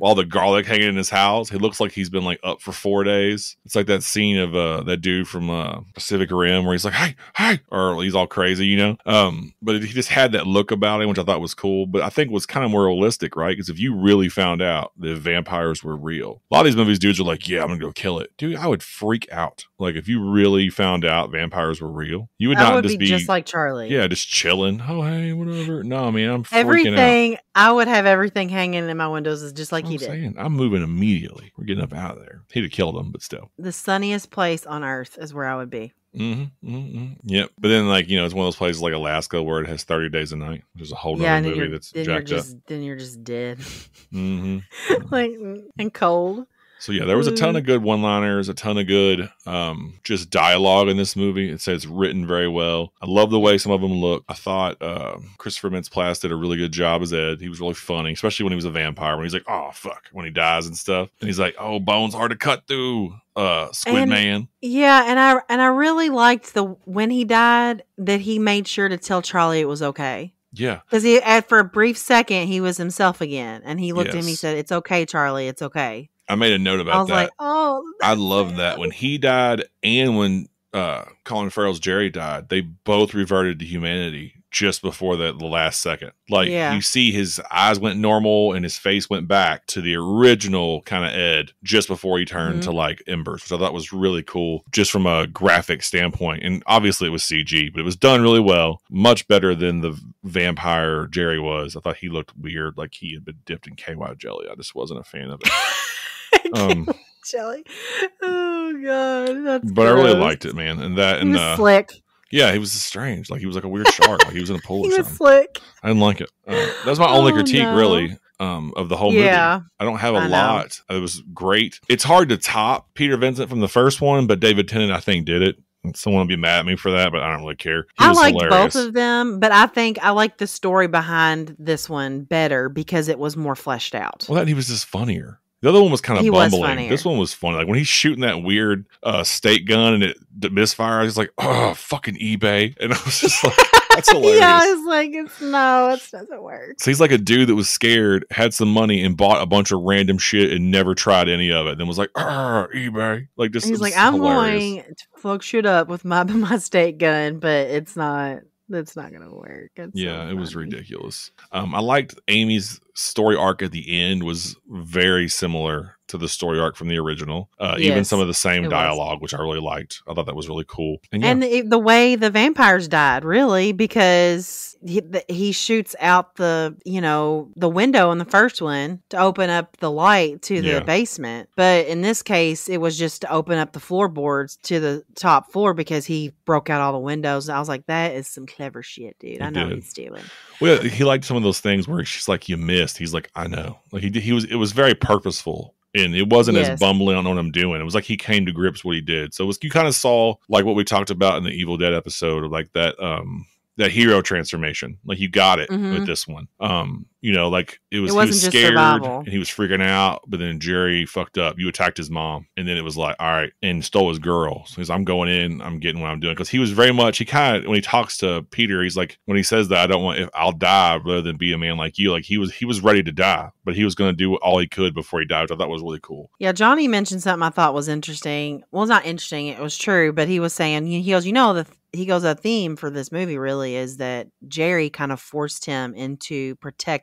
all the garlic hanging in his house. He looks like he's been like up for four days. It's like that scene of uh that dude from uh Pacific Rim where he's like, "Hey, hey," or he's all crazy, you know. Um, but he just had that look about him, which I thought was cool. But I think was kind of more realistic, right? Because if you really found out that vampires were real, a lot of these movies, dudes are like, "Yeah, I'm gonna go kill it," dude. I would freak out. Like if you really found out vampires were real, you would I not would just be, just like Charlie. yeah, just chilling. Oh, hey, whatever. No, man, I'm freaking out. Everything I would have everything hanging in my windows is just like I'm he did. saying, I'm moving immediately. We're getting up out of there. He'd have killed him, but still. The sunniest place on earth is where I would be. Mm-hmm, mm-hmm. Yep. But then, like you know, it's one of those places like Alaska where it has 30 days a night, which is a whole yeah, other movie that's then you're jacked just then you're just dead, up. hmm (laughs) like and cold. So yeah, there was a ton of good one-liners, a ton of good um, just dialogue in this movie. It says written very well. I love the way some of them look. I thought uh, Christopher Mintz-Plasse did a really good job as Ed. He was really funny, especially when he was a vampire. When he's like, "Oh fuck," when he dies and stuff, and he's like, "Oh, bones hard to cut through." Uh, Squid And- Man. Yeah, and I and I really liked the when he died that he made sure to tell Charlie it was okay. Yeah, Because he, at for a brief second, he was himself again, and he looked at him. He said, "It's okay, Charlie. It's okay." I made a note about I was that. like, "Oh, I love that when he died and when uh Colin Farrell's Jerry died, they both reverted to humanity just before the, the last second. Like Yeah. you see his eyes went normal and his face went back to the original kind of Ed just before he turned Mhm. to like embers, which I thought was really cool just from a graphic standpoint. And obviously it was CG, but it was done really well. Much better than the vampire Jerry was. I thought he looked weird, like he had been dipped in KY jelly. I just wasn't a fan of it. (laughs) (laughs) Um Jelly. Oh god, that's. but I really liked it, man. And that He and was uh, slick. yeah, he was strange. Like he was like a weird shark. like he was in a pool He or was something. slick. I didn't like it. Uh, that was my only Oh, critique, no. really, um, of the whole Yeah. movie. I don't have a I know. lot. It was great. It's hard to top Peter Vincent from the first one, but David Tennant, I think, did it. Someone will be mad at me for that, but I don't really care. He I was liked hilarious. both of them, but I think I like the story behind this one better because it was more fleshed out. Well, that he was just funnier. The other one was kind of He bumbling. This one was funny. Like when he's shooting that weird uh, stake gun and it misfires, misfire, I was just like, "Oh, fucking eBay!" (laughs) And I was just like, "That's hilarious." yeah, I was like, it's no, it doesn't work. So he's like a dude that was scared, had some money, and bought a bunch of random shit and never tried any of it. Then was like, "Ah, eBay!" Like just He's it like, I'm hilarious. going to fuck shit up with my (laughs) my stake gun, but it's not. It's not gonna work. It's so Yeah, it was ridiculous. Um, I liked Amy's story arc at the end was very similar to the story arc from the original. Uh, even some of the same it was. dialogue, which I really liked. I thought that was really cool. And yeah, And the, the way the vampires died, really, because he, the, he shoots out the, you know, the window in the first one to open up the light to the Yeah. basement. But in this case, it was just to open up the floorboards to the top floor because he broke out all the windows. I was like, that is some clever shit, dude. He I know what did. he's doing. well, he liked some of those things where she's like, "You missed." He's like, "I know." Like he he was. It was very purposeful. And it wasn't as Yes. bumbling on what I'm doing. It was like he came to grips what he did. So it was, you kind of saw like what we talked about in the Evil Dead episode of like that um that hero transformation. Like you got it Mhm. with this one. Um, you know, like it was It he was just scared survival. and he was freaking out, but then Jerry fucked up. You attacked his mom, and then it was like, all right, and stole his girl. So he's, I'm going in, I'm getting what I'm doing. Because he was very much he kind of when he talks to Peter, he's like when he says that I don't want if I'll die rather than be a man like you. Like he was he was ready to die, but he was going to do all he could before he died, which I thought was really cool. Yeah, Johnny mentioned something I thought was interesting. Well, it's not interesting; it was true. But he was saying he goes, you know, the he goes, a theme for this movie really is that Jerry kind of forced him into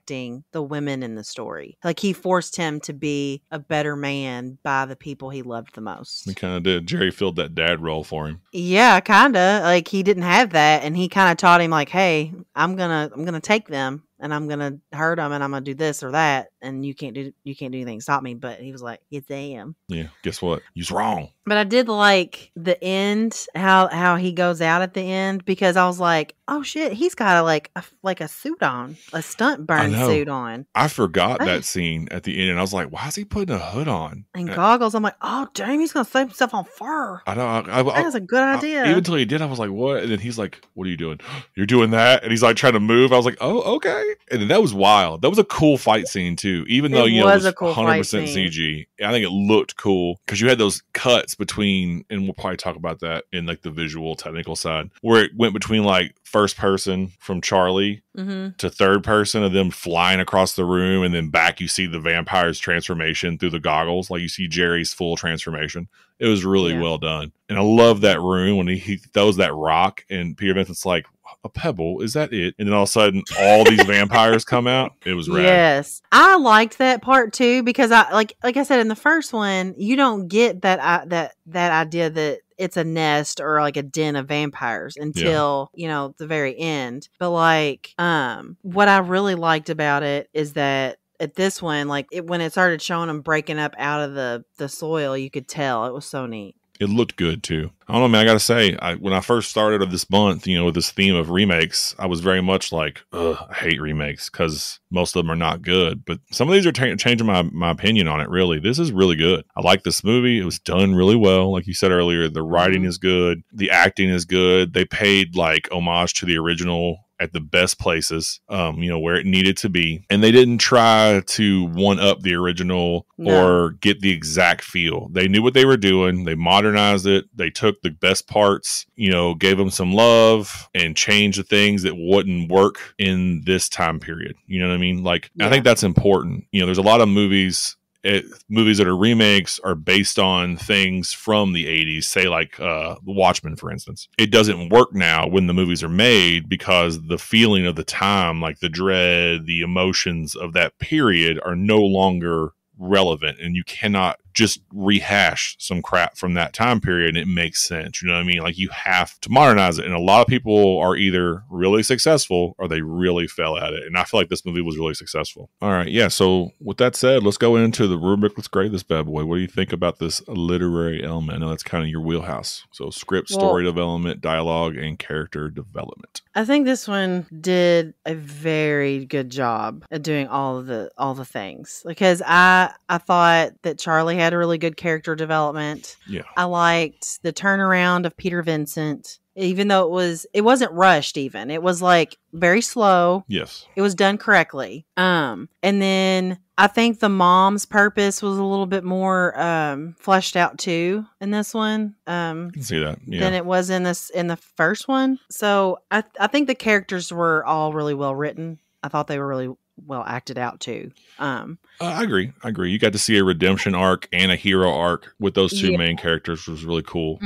protecting the women in the story. Like he forced him to be a better man by the people he loved the most. He kind of did. Jerry filled that dad role for him. Yeah, kind of. Like he didn't have that, and he kind of taught him like, "Hey, I'm gonna, I'm gonna take them, and I'm gonna hurt him and I'm gonna do this or that, and you can't do, you can't do anything to stop me." But he was like, "Yes, I am." Yeah. Guess what? He's wrong. But I did like the end, how how he goes out at the end, because I was like, "Oh shit, he's got a like a like a suit on, a stunt burn suit on, I forgot that scene at the end, and I was like, "Why is he putting a hood on?" and Uh, goggles." I'm like, "Oh damn, he's gonna set himself on fire." I don't. I, I, That's a good I- idea. even until he did, I was like, "What?" And then he's like, "What are you doing? (gasps) You're doing that?" And he's like trying to move. I was like, "Oh, okay." And that was wild. That was a cool fight scene too. Even though It you know it was a cool fight 100 scene. CG, I think it looked cool because you had those cuts between, and we'll probably talk about that in like the visual technical side, where it went between like first person from Charlie hmm to third person of them flying across the room, and then back you see the vampire's transformation through the goggles, like you see Jerry's full transformation. It was really Yeah. well done, and I love that room when he, he throws that rock, and Peter Vincent's like. A pebble, is that it? And then all of a sudden, all these vampires come out. It was rad. Yes, I liked that part too because I like like I said in the first one, you don't get that I, that that idea that it's a nest or like a den of vampires until you know the very end. But like, um, what I really liked about it is that at this one, like it, when it started showing them breaking up out of the the soil, you could tell it was so neat. It looked good too. I don't know, man. I gotta say, I, when I first started of this month, you know, with this theme of remakes, I was very much like, Ugh, I hate remakes because most of them are not good. But some of these are ta changing my my opinion on it. Really, this is really good. I like this movie. It was done really well, like you said earlier. The writing Mhm. is good. The acting is good. They paid like homage to the original at the best places, um, you know, where it needed to be. And they didn't try to one up the original No. or get the exact feel. They knew what they were doing. They modernized it. They took the best parts, you know, gave them some love and changed the things that wouldn't work in this time period. You know what I mean? Like, I think that's important. You know, there's a lot of movies it, movies that are remakes are based on things from the 80s say like uh watchmen for instance. It doesn't work now when the movies are made because the feeling of the time like the dread the emotions of that period are no longer relevant and you cannot just rehash some crap from that time period and it makes sense you know what i mean? Like you have to modernize it and a lot of people are either really successful or they really fell at it and i feel like this movie was really successful. All right yeah so with that said let's go into the rubric let's grade this bad boy. What do you think about this literary element? I know that's kind of your wheelhouse. So script Well- story development dialogue and character development. I think this one did a very good job at doing all of the all the things because I I thought that Charlie had a really good character development. Yeah. I liked the turnaround of Peter Vincent, even though it was it wasn't rushed. Even it was like very slow. yes It was done correctly. Um, and then I think the mom's purpose was a little bit more um fleshed out too in this one. Um, see that yeah than it was in this in the first one. So I I think the characters were all really well written. I thought they were really well acted out too. Um, Uh, I agree. I agree. You got to see a redemption arc and a hero arc with those two Yeah. main characters, was really cool.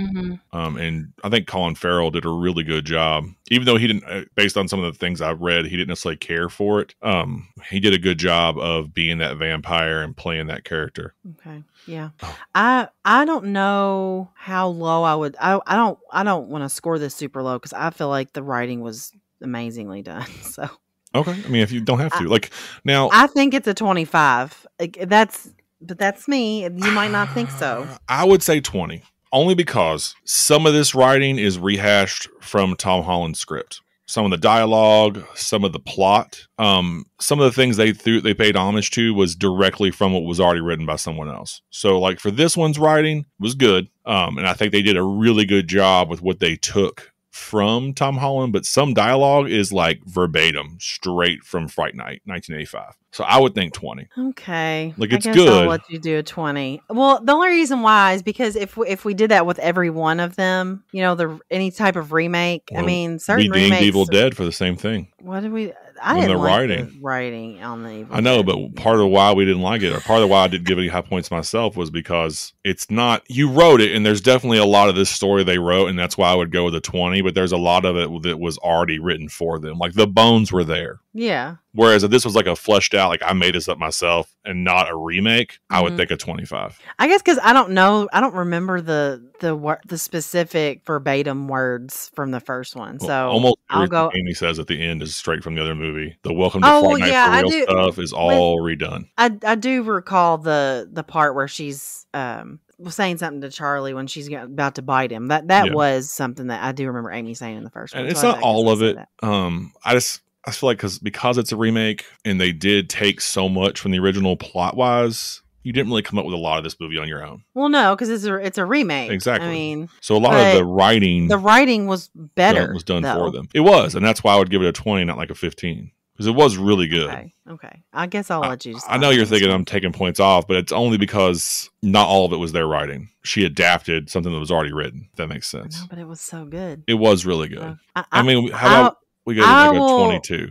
Um, and I think Colin Farrell did a really good job, even though he didn't. uh, Based on some of the things I've read, he didn't necessarily care for it. Um, he did a good job of being that vampire and playing that character. Okay. Yeah. Oh. I I don't know how low I would I I don't I don't want to score this super low cuz I feel like the writing was amazingly done. (laughs) So, Okay. I mean, if you don't have to, like now, I think it's a 25. Like, That's but that's me. You might not think so. (sighs) I would say 20, only because some of this writing is rehashed from Tom Holland's script. Some of the dialogue, some of the plot, um, some of the things they threw they paid homage to was directly from what was already written by someone else. So, like for this one's writing was good, um, and I think they did a really good job with what they took from Tom Holland. But some dialogue is like verbatim, straight from Fright Night, 1985. So I would think 20. Okay. Like, I it's guess good. I'll let you do a 20. Well, the only reason why is because if we, if we did that with every one of them, you know, the any type of remake, I mean, We certain dinged remakes Evil Dead for the same thing. What did we I When didn't the like writing. writing on the I know, but part of why we didn't like it, or part of why I didn't give any high points myself, was because it's not. You wrote it, and there's definitely a lot of this story they wrote, and that's why I would go with a twenty. But there's a lot of it that was already written for them. Like the bones were there. Yeah. Whereas if this was like a fleshed out, like I made this up myself, and not a remake, I would Mhm. think a twenty-five. I guess because I don't know, I don't remember the the the specific verbatim words from the first one. So Well, almost I'll go. Amy says at the end is straight from the other movie. The Welcome to Oh, Night yeah, for Real stuff is all redone. I I do recall the the part where she's um saying something to Charlie when she's about to bite him. That that Yeah. was something that I do remember Amy saying in the first one. it's so not all of it. Um, I just I feel like because because it's a remake and they did take so much from the original plot wise, you didn't really come up with a lot of this movie on your own. Well, no, because it's a it's a remake. Exactly. I mean, So a lot of the writing the writing was better. done- was done though. for them. It was, and that's why I would give it a twenty, not like a fifteen, because it was really good. Okay. Okay. I guess I'll let you. I know you're thinking I'm taking points off, but it's only because not all of it was their writing. She adapted something that was already written. If that makes No, sense. but it was so good. It was really good. So, I, I mean, how about we go to I like a will- (laughs) 22?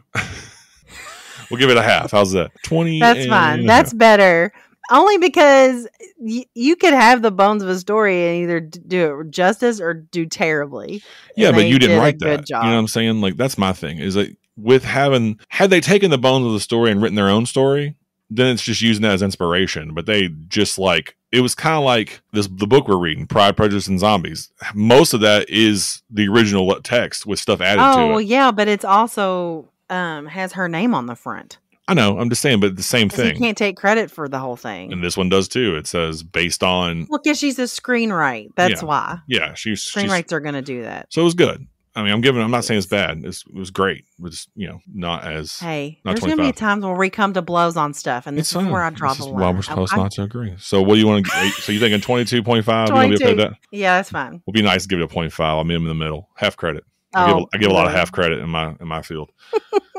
we'll give it a half. How's that? 20. That's fine. That's half. better. Only because y- you could have the bones of a story and either d- do it justice or do terribly. yeah, but you didn't did write that. You know what I'm saying? Like that's my thing. Is like with having had they taken the bones of the story and written their own story, then it's just using that as inspiration. But they just like it was kind of like this the book we're reading, Pride, Prejudice, and Zombies. Most of that is the original text with stuff added Oh to well, yeah, but it's also um, has her name on the front. I know. I'm just saying, but the same 'Cause You thing. can't take credit for the whole thing. And this one does too. It says based on well, because she's a screenwrite. That's Yeah. why yeah, she's, she's screenwrites are going to do that. so it was good. I mean, I'm giving. I'm not saying it's bad. It's, it was great. It was you know not as Hey, Not there's going to be times where we come to blows on stuff, and this it's is fine. where I draw This the why we're supposed I- I- not to agree. So what do you want to? So you thinking 22.5? You want to be okay with 22. that? Yeah, that's fine. We'll be nice to give it a point five. I mean, I'm in the middle, half credit. I, Oh, give, I give a lot of half credit in my in my field. (laughs)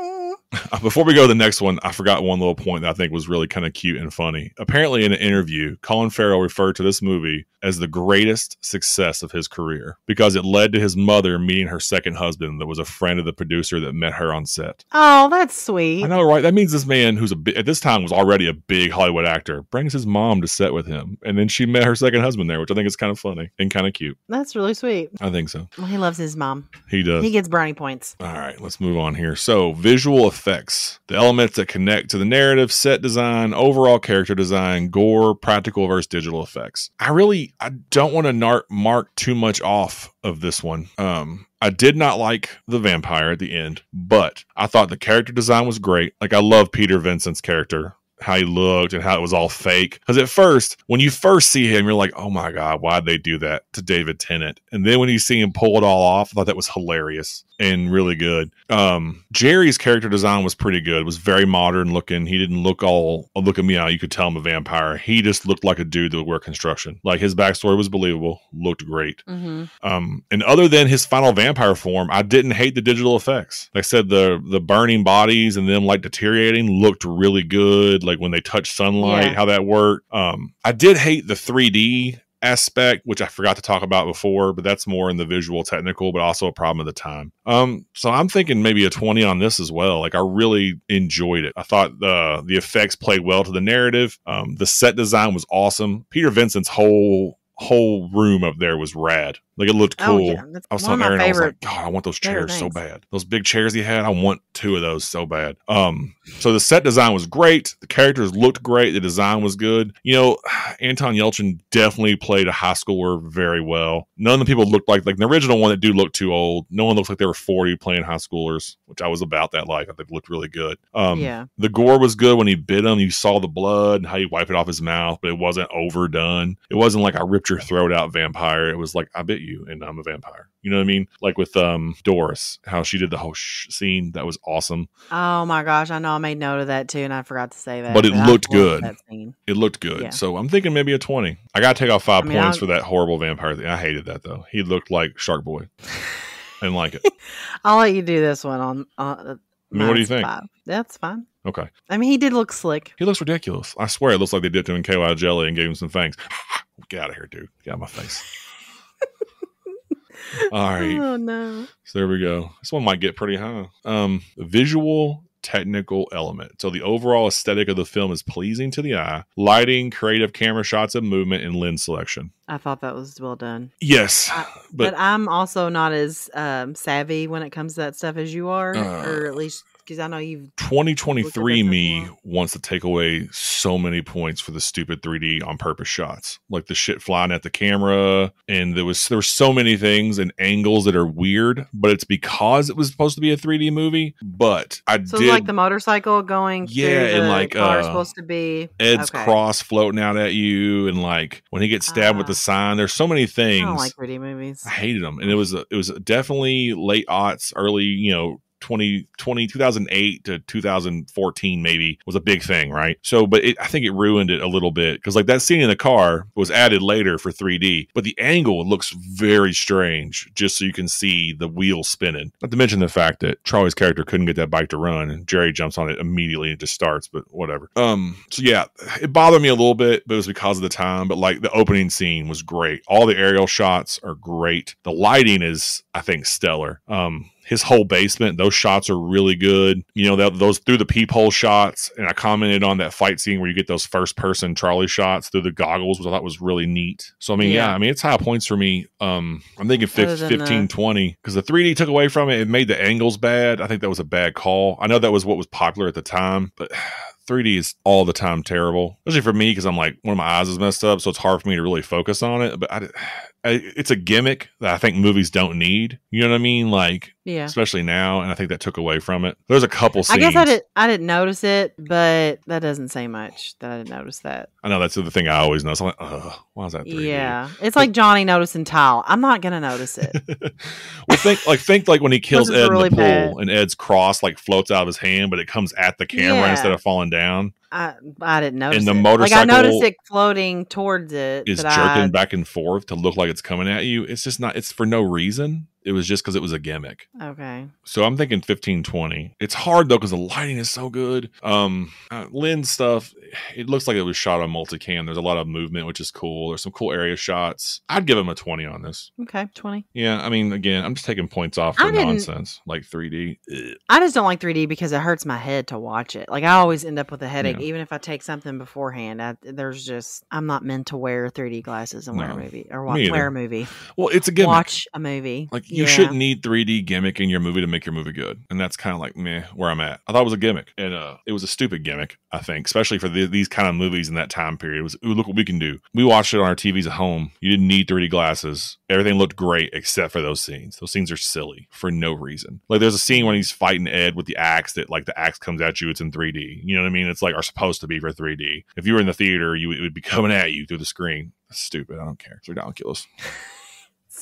(laughs) Before we go to the next one, I forgot one little point that I think was really kind of cute and funny. Apparently, in an interview, Colin Farrell referred to this movie as the greatest success of his career because it led to his mother meeting her second husband, that was a friend of the producer that met her on set. Oh, that's sweet. I know, right? That means this man, who's a at this time was already a big Hollywood actor, brings his mom to set with him, and then she met her second husband there, which I think is kind of funny and kind of cute. That's really sweet. I think so. Well, he loves his mom. He does. He gets brownie points. All right, let's move on here. So, visual effects, the elements that connect to the narrative, set design, overall character design, gore, practical versus digital effects. I really I don't want to mark too much off of this one. Um I did not like the vampire at the end, but I thought the character design was great. Like I love Peter Vincent's character how he looked and how it was all fake. Because at first, when you first see him, you're like, oh my God, why'd they do that to David Tennant? And then when you see him pull it all off, I thought that was hilarious and really good. Um, Jerry's character design was pretty good. It was very modern looking. He didn't look all, oh, look at me now. You could tell him a vampire. He just looked like a dude that would work construction. Like his backstory was believable, looked great. Mm-hmm. Um, and other than his final vampire form, I didn't hate the digital effects. Like I said, the the burning bodies and them like deteriorating looked really good. Like when they touch sunlight, Yeah. how that worked. Um, I did hate the 3D aspect, which I forgot to talk about before, but that's more in the visual technical, but also a problem at the time. Um, so I'm thinking maybe a 20 on this as well. Like I really enjoyed it. I thought the the effects played well to the narrative. Um, the set design was awesome. Peter Vincent's whole whole room up there was rad. Like it looked Oh cool. yeah, that's I was telling Aaron, I was like, God, I want those chairs so bad. Those big chairs he had, I want two of those so bad. Um, so the set design was great. The characters looked great. The design was good. You know, (sighs) Anton Yelchin definitely played a high schooler very well. None of the people looked like like the original one that do look too old. No one looks like they were 40 playing high schoolers, which I was about that life. I think it looked really good. Um, yeah, the gore was good when he bit him. You saw the blood and how he wiped it off his mouth, but it wasn't overdone. It wasn't like I ripped your throat out vampire. It was like I bit you and I'm a vampire. You know what I mean? Like with um Doris, how she did the whole sh- scene. That was awesome. Oh my gosh, I know I made note of that too, and I forgot to say that. But it looked good. It looked good. Yeah. So I'm thinking maybe a 20. I got to take off five I mean, points I'll- for that horrible vampire thing. I hated that though. He looked like Shark Boy. I (laughs) didn't like it. (laughs) I'll let you do this one on. on I mean, what do you think? five. That's fine. Okay. I mean, he did look slick. He looks ridiculous. I swear it looks like they dipped him in KY jelly and gave him some fangs. (laughs) Get out of here, dude. Get out of my face. (laughs) All right. Oh no. So there we go. This one might get pretty high. Um, visual technical element. So the overall aesthetic of the film is pleasing to the eye. Lighting, creative camera shots of movement, and lens selection. I thought that was well done. Yes, I- but, But, I'm also not as um, savvy when it comes to that stuff as you are, Uh, or at least because I know you've. 2023 Look at that me wants to take away so many points for the stupid 3D on purpose shots, like the shit flying at the camera, and there was there were so many things and angles that are weird. But it's because it was supposed to be a 3D movie. But I So did like the motorcycle going. Yeah, through and the like, car uh, supposed to be Ed's okay. cross floating out at you, and like when he gets stabbed with Ah. the sign. There's so many I things. don't like 3D movies. I hated them, and it was a, it was definitely late aughts, early you know 20, 20 2008 to 2014 maybe was a big thing, right? So, but it, I think it ruined it a little bit because like that scene in the car was added later for 3D, but the angle looks very strange just so you can see the wheel spinning. Not to mention the fact that Charlie's character couldn't get that bike to run and Jerry jumps on it immediately and just starts, but whatever. Um, so yeah, it bothered me a little bit, but it was because of the time. But like the opening scene was great. All the aerial shots are great. The lighting is, I think, stellar. Um, his whole basement, those shots are really good. You know, that, those through the peephole shots. And I commented on that fight scene where you get those first person Charlie shots through the goggles, which I thought was really neat. So, I mean, yeah, Yeah. I mean, it's high points for me. Um, I'm thinking Other fif- than 15, the- 20 because the 3D took away from it. It made the angles bad. I think that was a bad call. I know that was what was popular at the time, but (sighs) 3D is all the time terrible, especially for me because I'm like one of my eyes is messed up, so it's hard for me to really focus on it. But I, I, it's a gimmick that I think movies don't need. You know what I mean? Like Yeah. especially now, and I think that took away from it. There's a couple I guess I did. I didn't notice it, but that doesn't say much that I didn't notice that. I know that's the thing I always notice. I'm like, ugh, why is that 3D? Yeah, it's like Johnny noticing tile. I'm not gonna notice it. (laughs) well, think like think like when he kills Ed really in the pool bad. and Ed's cross like floats out of his hand, but it comes at the camera Yeah. instead of falling down. I I didn't notice. And the it. like motorcycle I noticed it floating towards it. Is jerking I, back and forth to look like it's coming at you. It's just not. It's for no reason. It was just because it was a gimmick. Okay. So I'm thinking 15, 20. It's hard though because the lighting is so good. Um, uh, lens stuff, it looks like it was shot on multicam. There's a lot of movement, which is cool. There's some cool aerial shots. I'd give him a 20 on this. Okay. Twenty. Yeah, I mean, again, I'm just taking points off for nonsense like 3D. Ugh. I just don't like 3D because it hurts my head to watch it. Like I always end up with a headache, Yeah. even if I take something beforehand. I, there's just I'm not meant to wear 3D glasses and wear a movie or watch, wear a movie. Well, it's a gimmick. Watch a movie. Like you Yeah. shouldn't need 3D gimmick in your movie to make your movie good, and that's kind of like meh where I'm at. I thought it was a gimmick, and uh, it was a stupid gimmick. I think, especially for the, these kind of movies in that time period, it was ooh, look what we can do. We watched it on our TVs at home. You didn't need 3D glasses. Everything looked great except for those scenes. Those scenes are silly for no reason. Like there's a scene when he's fighting Ed with the axe that like the axe comes at you. It's in 3D. You know what I mean? It's like are supposed to be for 3D. If you were in the theater, you it would be coming at you through the screen. That's stupid. I don't care. It's ridiculous. (laughs)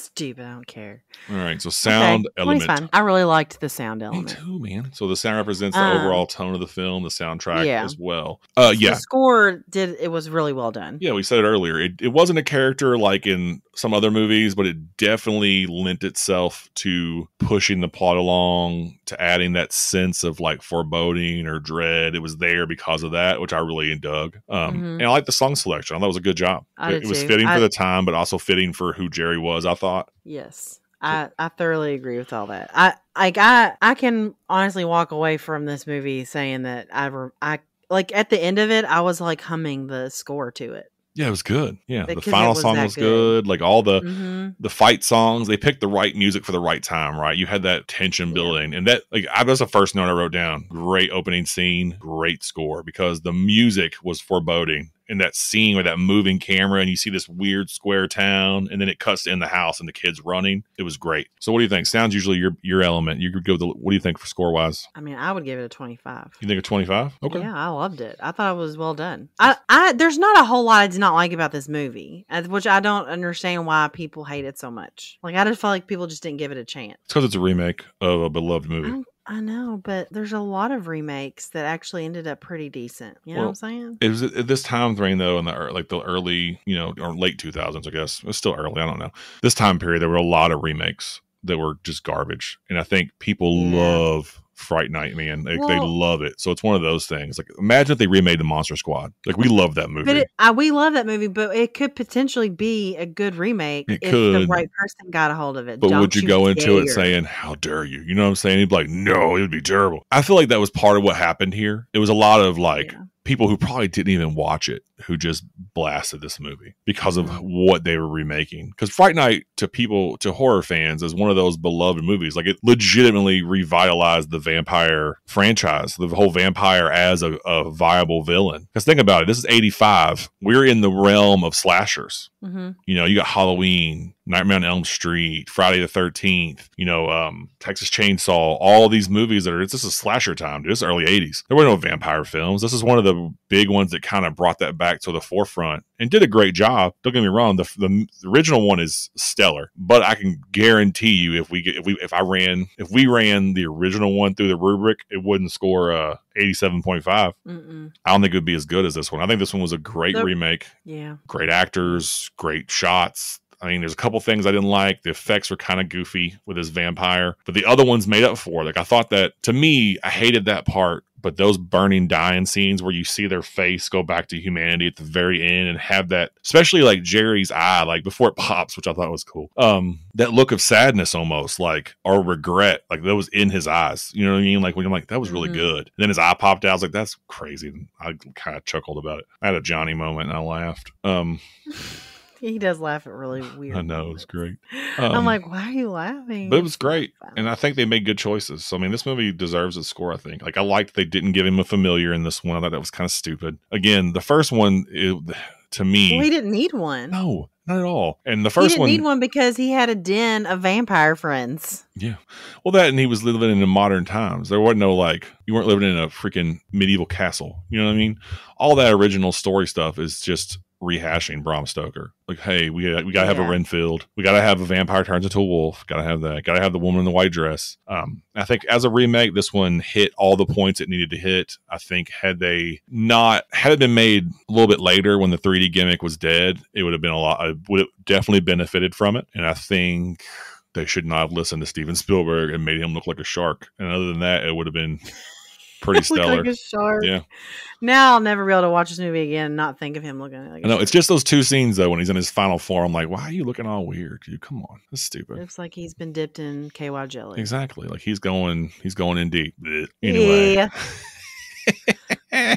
Stupid. I don't care. All right. So sound okay. element. I really liked the sound Me element. too, man. So the sound represents the Um, overall tone of the film, the soundtrack yeah. as well. Uh, yeah, The score did it was really well done. yeah. We said it earlier. It, it wasn't a character like in some other movies, but it definitely lent itself to pushing the plot along, to adding that sense of like foreboding or dread. It was there because of that, which I really dug. Um, Mhm. and I like the song selection. I thought it was a good job. I it, it was fitting I- for the time, but also fitting for who Jerry was. I thought. Yes. I, I thoroughly agree with all that. I like I I can honestly walk away from this movie saying that I I like at the end of it I was like humming the score to it. Yeah, it was good. Yeah, the Because it final was song was good. good. Like all the hmm the fight songs they picked the right music for the right time right you had that tension Yeah. building and that like I, that's the first note i wrote down great opening scene great score because the music was foreboding in that scene with that moving camera and you see this weird square town and then it cuts in the house and the kids running it was great so what do you think sounds usually your your element you could go the, what do you think for score wise I mean, I would give it a 25. you think a 25 okay Yeah, I loved it. I thought it was well done. I, I there's not a whole lot I did not like about this movie, uh, which I don't understand why people hate it so much. Like I just felt like people just didn't give it a chance. it's because it's a remake of a beloved movie I know, but there's a lot of remakes that actually ended up pretty decent. You know Well, what I'm saying? It was at this time frame though, in the like the early, you know, or late two thousands, I guess. It's still early. I don't know. This time period, there were a lot of remakes that were just garbage, and I think people Yeah. love Fright Night, man. They Well- love it. So it's one of those things. Like imagine if they remade the Monster Squad. Like we love that movie. But it, I, we love that movie, but it could potentially be a good remake It if the right person got a hold of it. But Don't would you, go into it saying, How dare you? You know what I'm saying? He'd be like, No, it would be terrible. I feel like that was part of what happened here. It was a lot of like Yeah. People who probably didn't even watch it who just blasted this movie because of Mhm. what they were remaking. Because Fright Night to people, to horror fans, is one of those beloved movies. Like it legitimately revitalized the vampire franchise, the whole vampire as a, a viable villain. Because think about it, this is 85. We're in the realm of slashers. Mhm. You know, you got Halloween, Nightmare on Elm Street, Friday the Thirteenth, you know, um, Texas Chainsaw, all these movies that are it's this is slasher time. Dude. This early '80s. There were no vampire films. This is one of the big ones that kind of brought that back to the forefront and did a great job. Don't get me wrong. The, the, the original one is stellar, but I can guarantee you if we get if we if I ran if we ran the original one through the rubric, it wouldn't score uh 87.5. Mm-mm. I don't think it would be as good as this one. I think this one was a great The- remake, Yeah. great actors, great shots. I mean, there's a couple things I didn't like. The effects were kind of goofy with his vampire, but the other ones made up for. Like I thought that to me, I hated that part. But those burning, dying scenes where you see their face go back to humanity at the very end and have that, especially like Jerry's eye, like before it (laughs) pops, which I thought was cool. Um, that look of sadness almost, like or regret, like that was in his eyes. You know what I mean? Like when I'm like, that was really Mhm. good. And then his eye popped out. I was like, that's crazy. And I kind of chuckled about it. I had a Johnny moment and I laughed. Um, (laughs) He does laugh at really (laughs) weird. I know it was great. (laughs) I'm Um, like, why are you laughing? but it was great and i think they made good choices so i mean this movie deserves a score i think like i liked they didn't give him a familiar in this one i thought that was kind of stupid again the first one it, (sighs) to me well, he didn't need one. no not at all and the he first didn't one need one because he had a den of vampire friends. yeah well that and he was living in the modern times there wasn't no like you weren't living in a freaking medieval castle you know what i mean all that original story stuff is just rehashing Bram Stoker. Like, hey, we we gotta have a Renfield. We gotta have a vampire turns into a wolf. Gotta have that. Gotta have the woman in the white dress. Um, I think as a remake, this one hit all the points it needed to hit. I think had they not had it been made a little bit later when the 3D gimmick was dead, it would have been a lot. I would have definitely benefited from it. And I think they should not have listened to Steven (laughs) Spielberg and made him look like a shark. And other than that, it would have been pretty (laughs) stellar. like a shark. Yeah. Now I'll never be able to watch this movie again and not think of him looking like a I know it's just those two scenes though when he's in his final form. I'm like, why are you looking all weird? You come on, that's stupid. Looks like he's been dipped in KY jelly. Exactly, like he's going, he's going in deep. Anyway, Yeah. (laughs)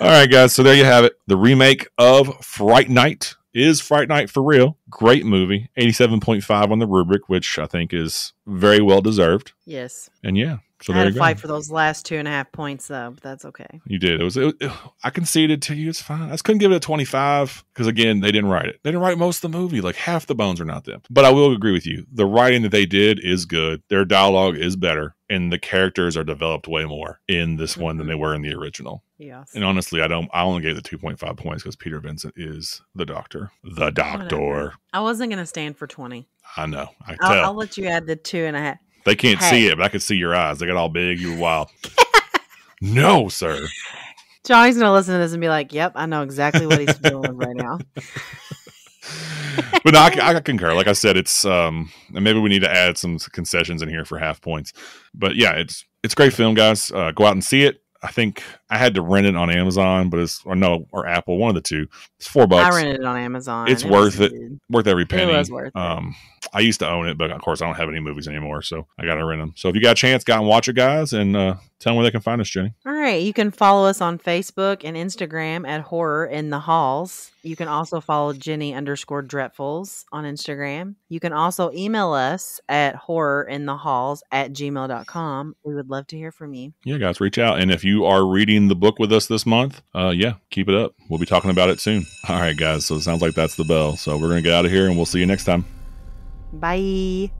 all right, guys. So there you have it. The remake of Fright Night is Fright Night for real. Great movie. 87.5 on the rubric, which I think is very well deserved. Yes. And yeah, so I had to go. fight for those last two and a half points though, but that's okay. You did. It was. It, it- I conceded to you. It's fine. I just couldn't give it a twenty-five because again, they didn't write it. They didn't write most of the movie. Like half the bones are not them. But I will agree with you. The writing that they did is good. Their dialogue is better, and the characters are developed way more in this one than they mm-hmm. were in the original. Yes. And honestly, I don't. I only gave the two point five points because Peter Vincent is the Doctor. The Doctor. Whatever. I wasn't gonna stand for twenty. I know. I I'll, tell. I'll let you add the two and a half. They can't Hey. see it, but I can see your eyes. They got all big. You were wild. (laughs) no, sir. Johnny's gonna listen to this and be like, "Yep, I know exactly what he's with right now." but no, I, I concur. Like I said, it's um, and maybe we need to add some concessions in here for half points. But yeah, it's it's a great film, guys. Uh, go out and see it. I think I had to rent it on Amazon, but it's or no or Apple, one of the two. It's four bucks. I rented it on Amazon. It's was worth it. good. Worth every penny. It was worth it. Um, I used to own it, but of course I don't have any movies anymore, so I got to rent them. So if you got a chance, go and watch it, guys, and uh, tell them where they can find us, Jenny. All right, you can follow us on Facebook and Instagram at Horror in the Halls. You can also follow Jenny underscore Dreadfuls on Instagram. You can also email us at horror in the halls at gmail.com. We would love to hear from you. Yeah, guys, reach out. And if you are reading the book with us this month, uh, yeah, keep it up. We'll be talking about it soon. (laughs) All right, guys. So it sounds like that's the bell. So we're gonna get out of here, and we'll see you next time. Bye.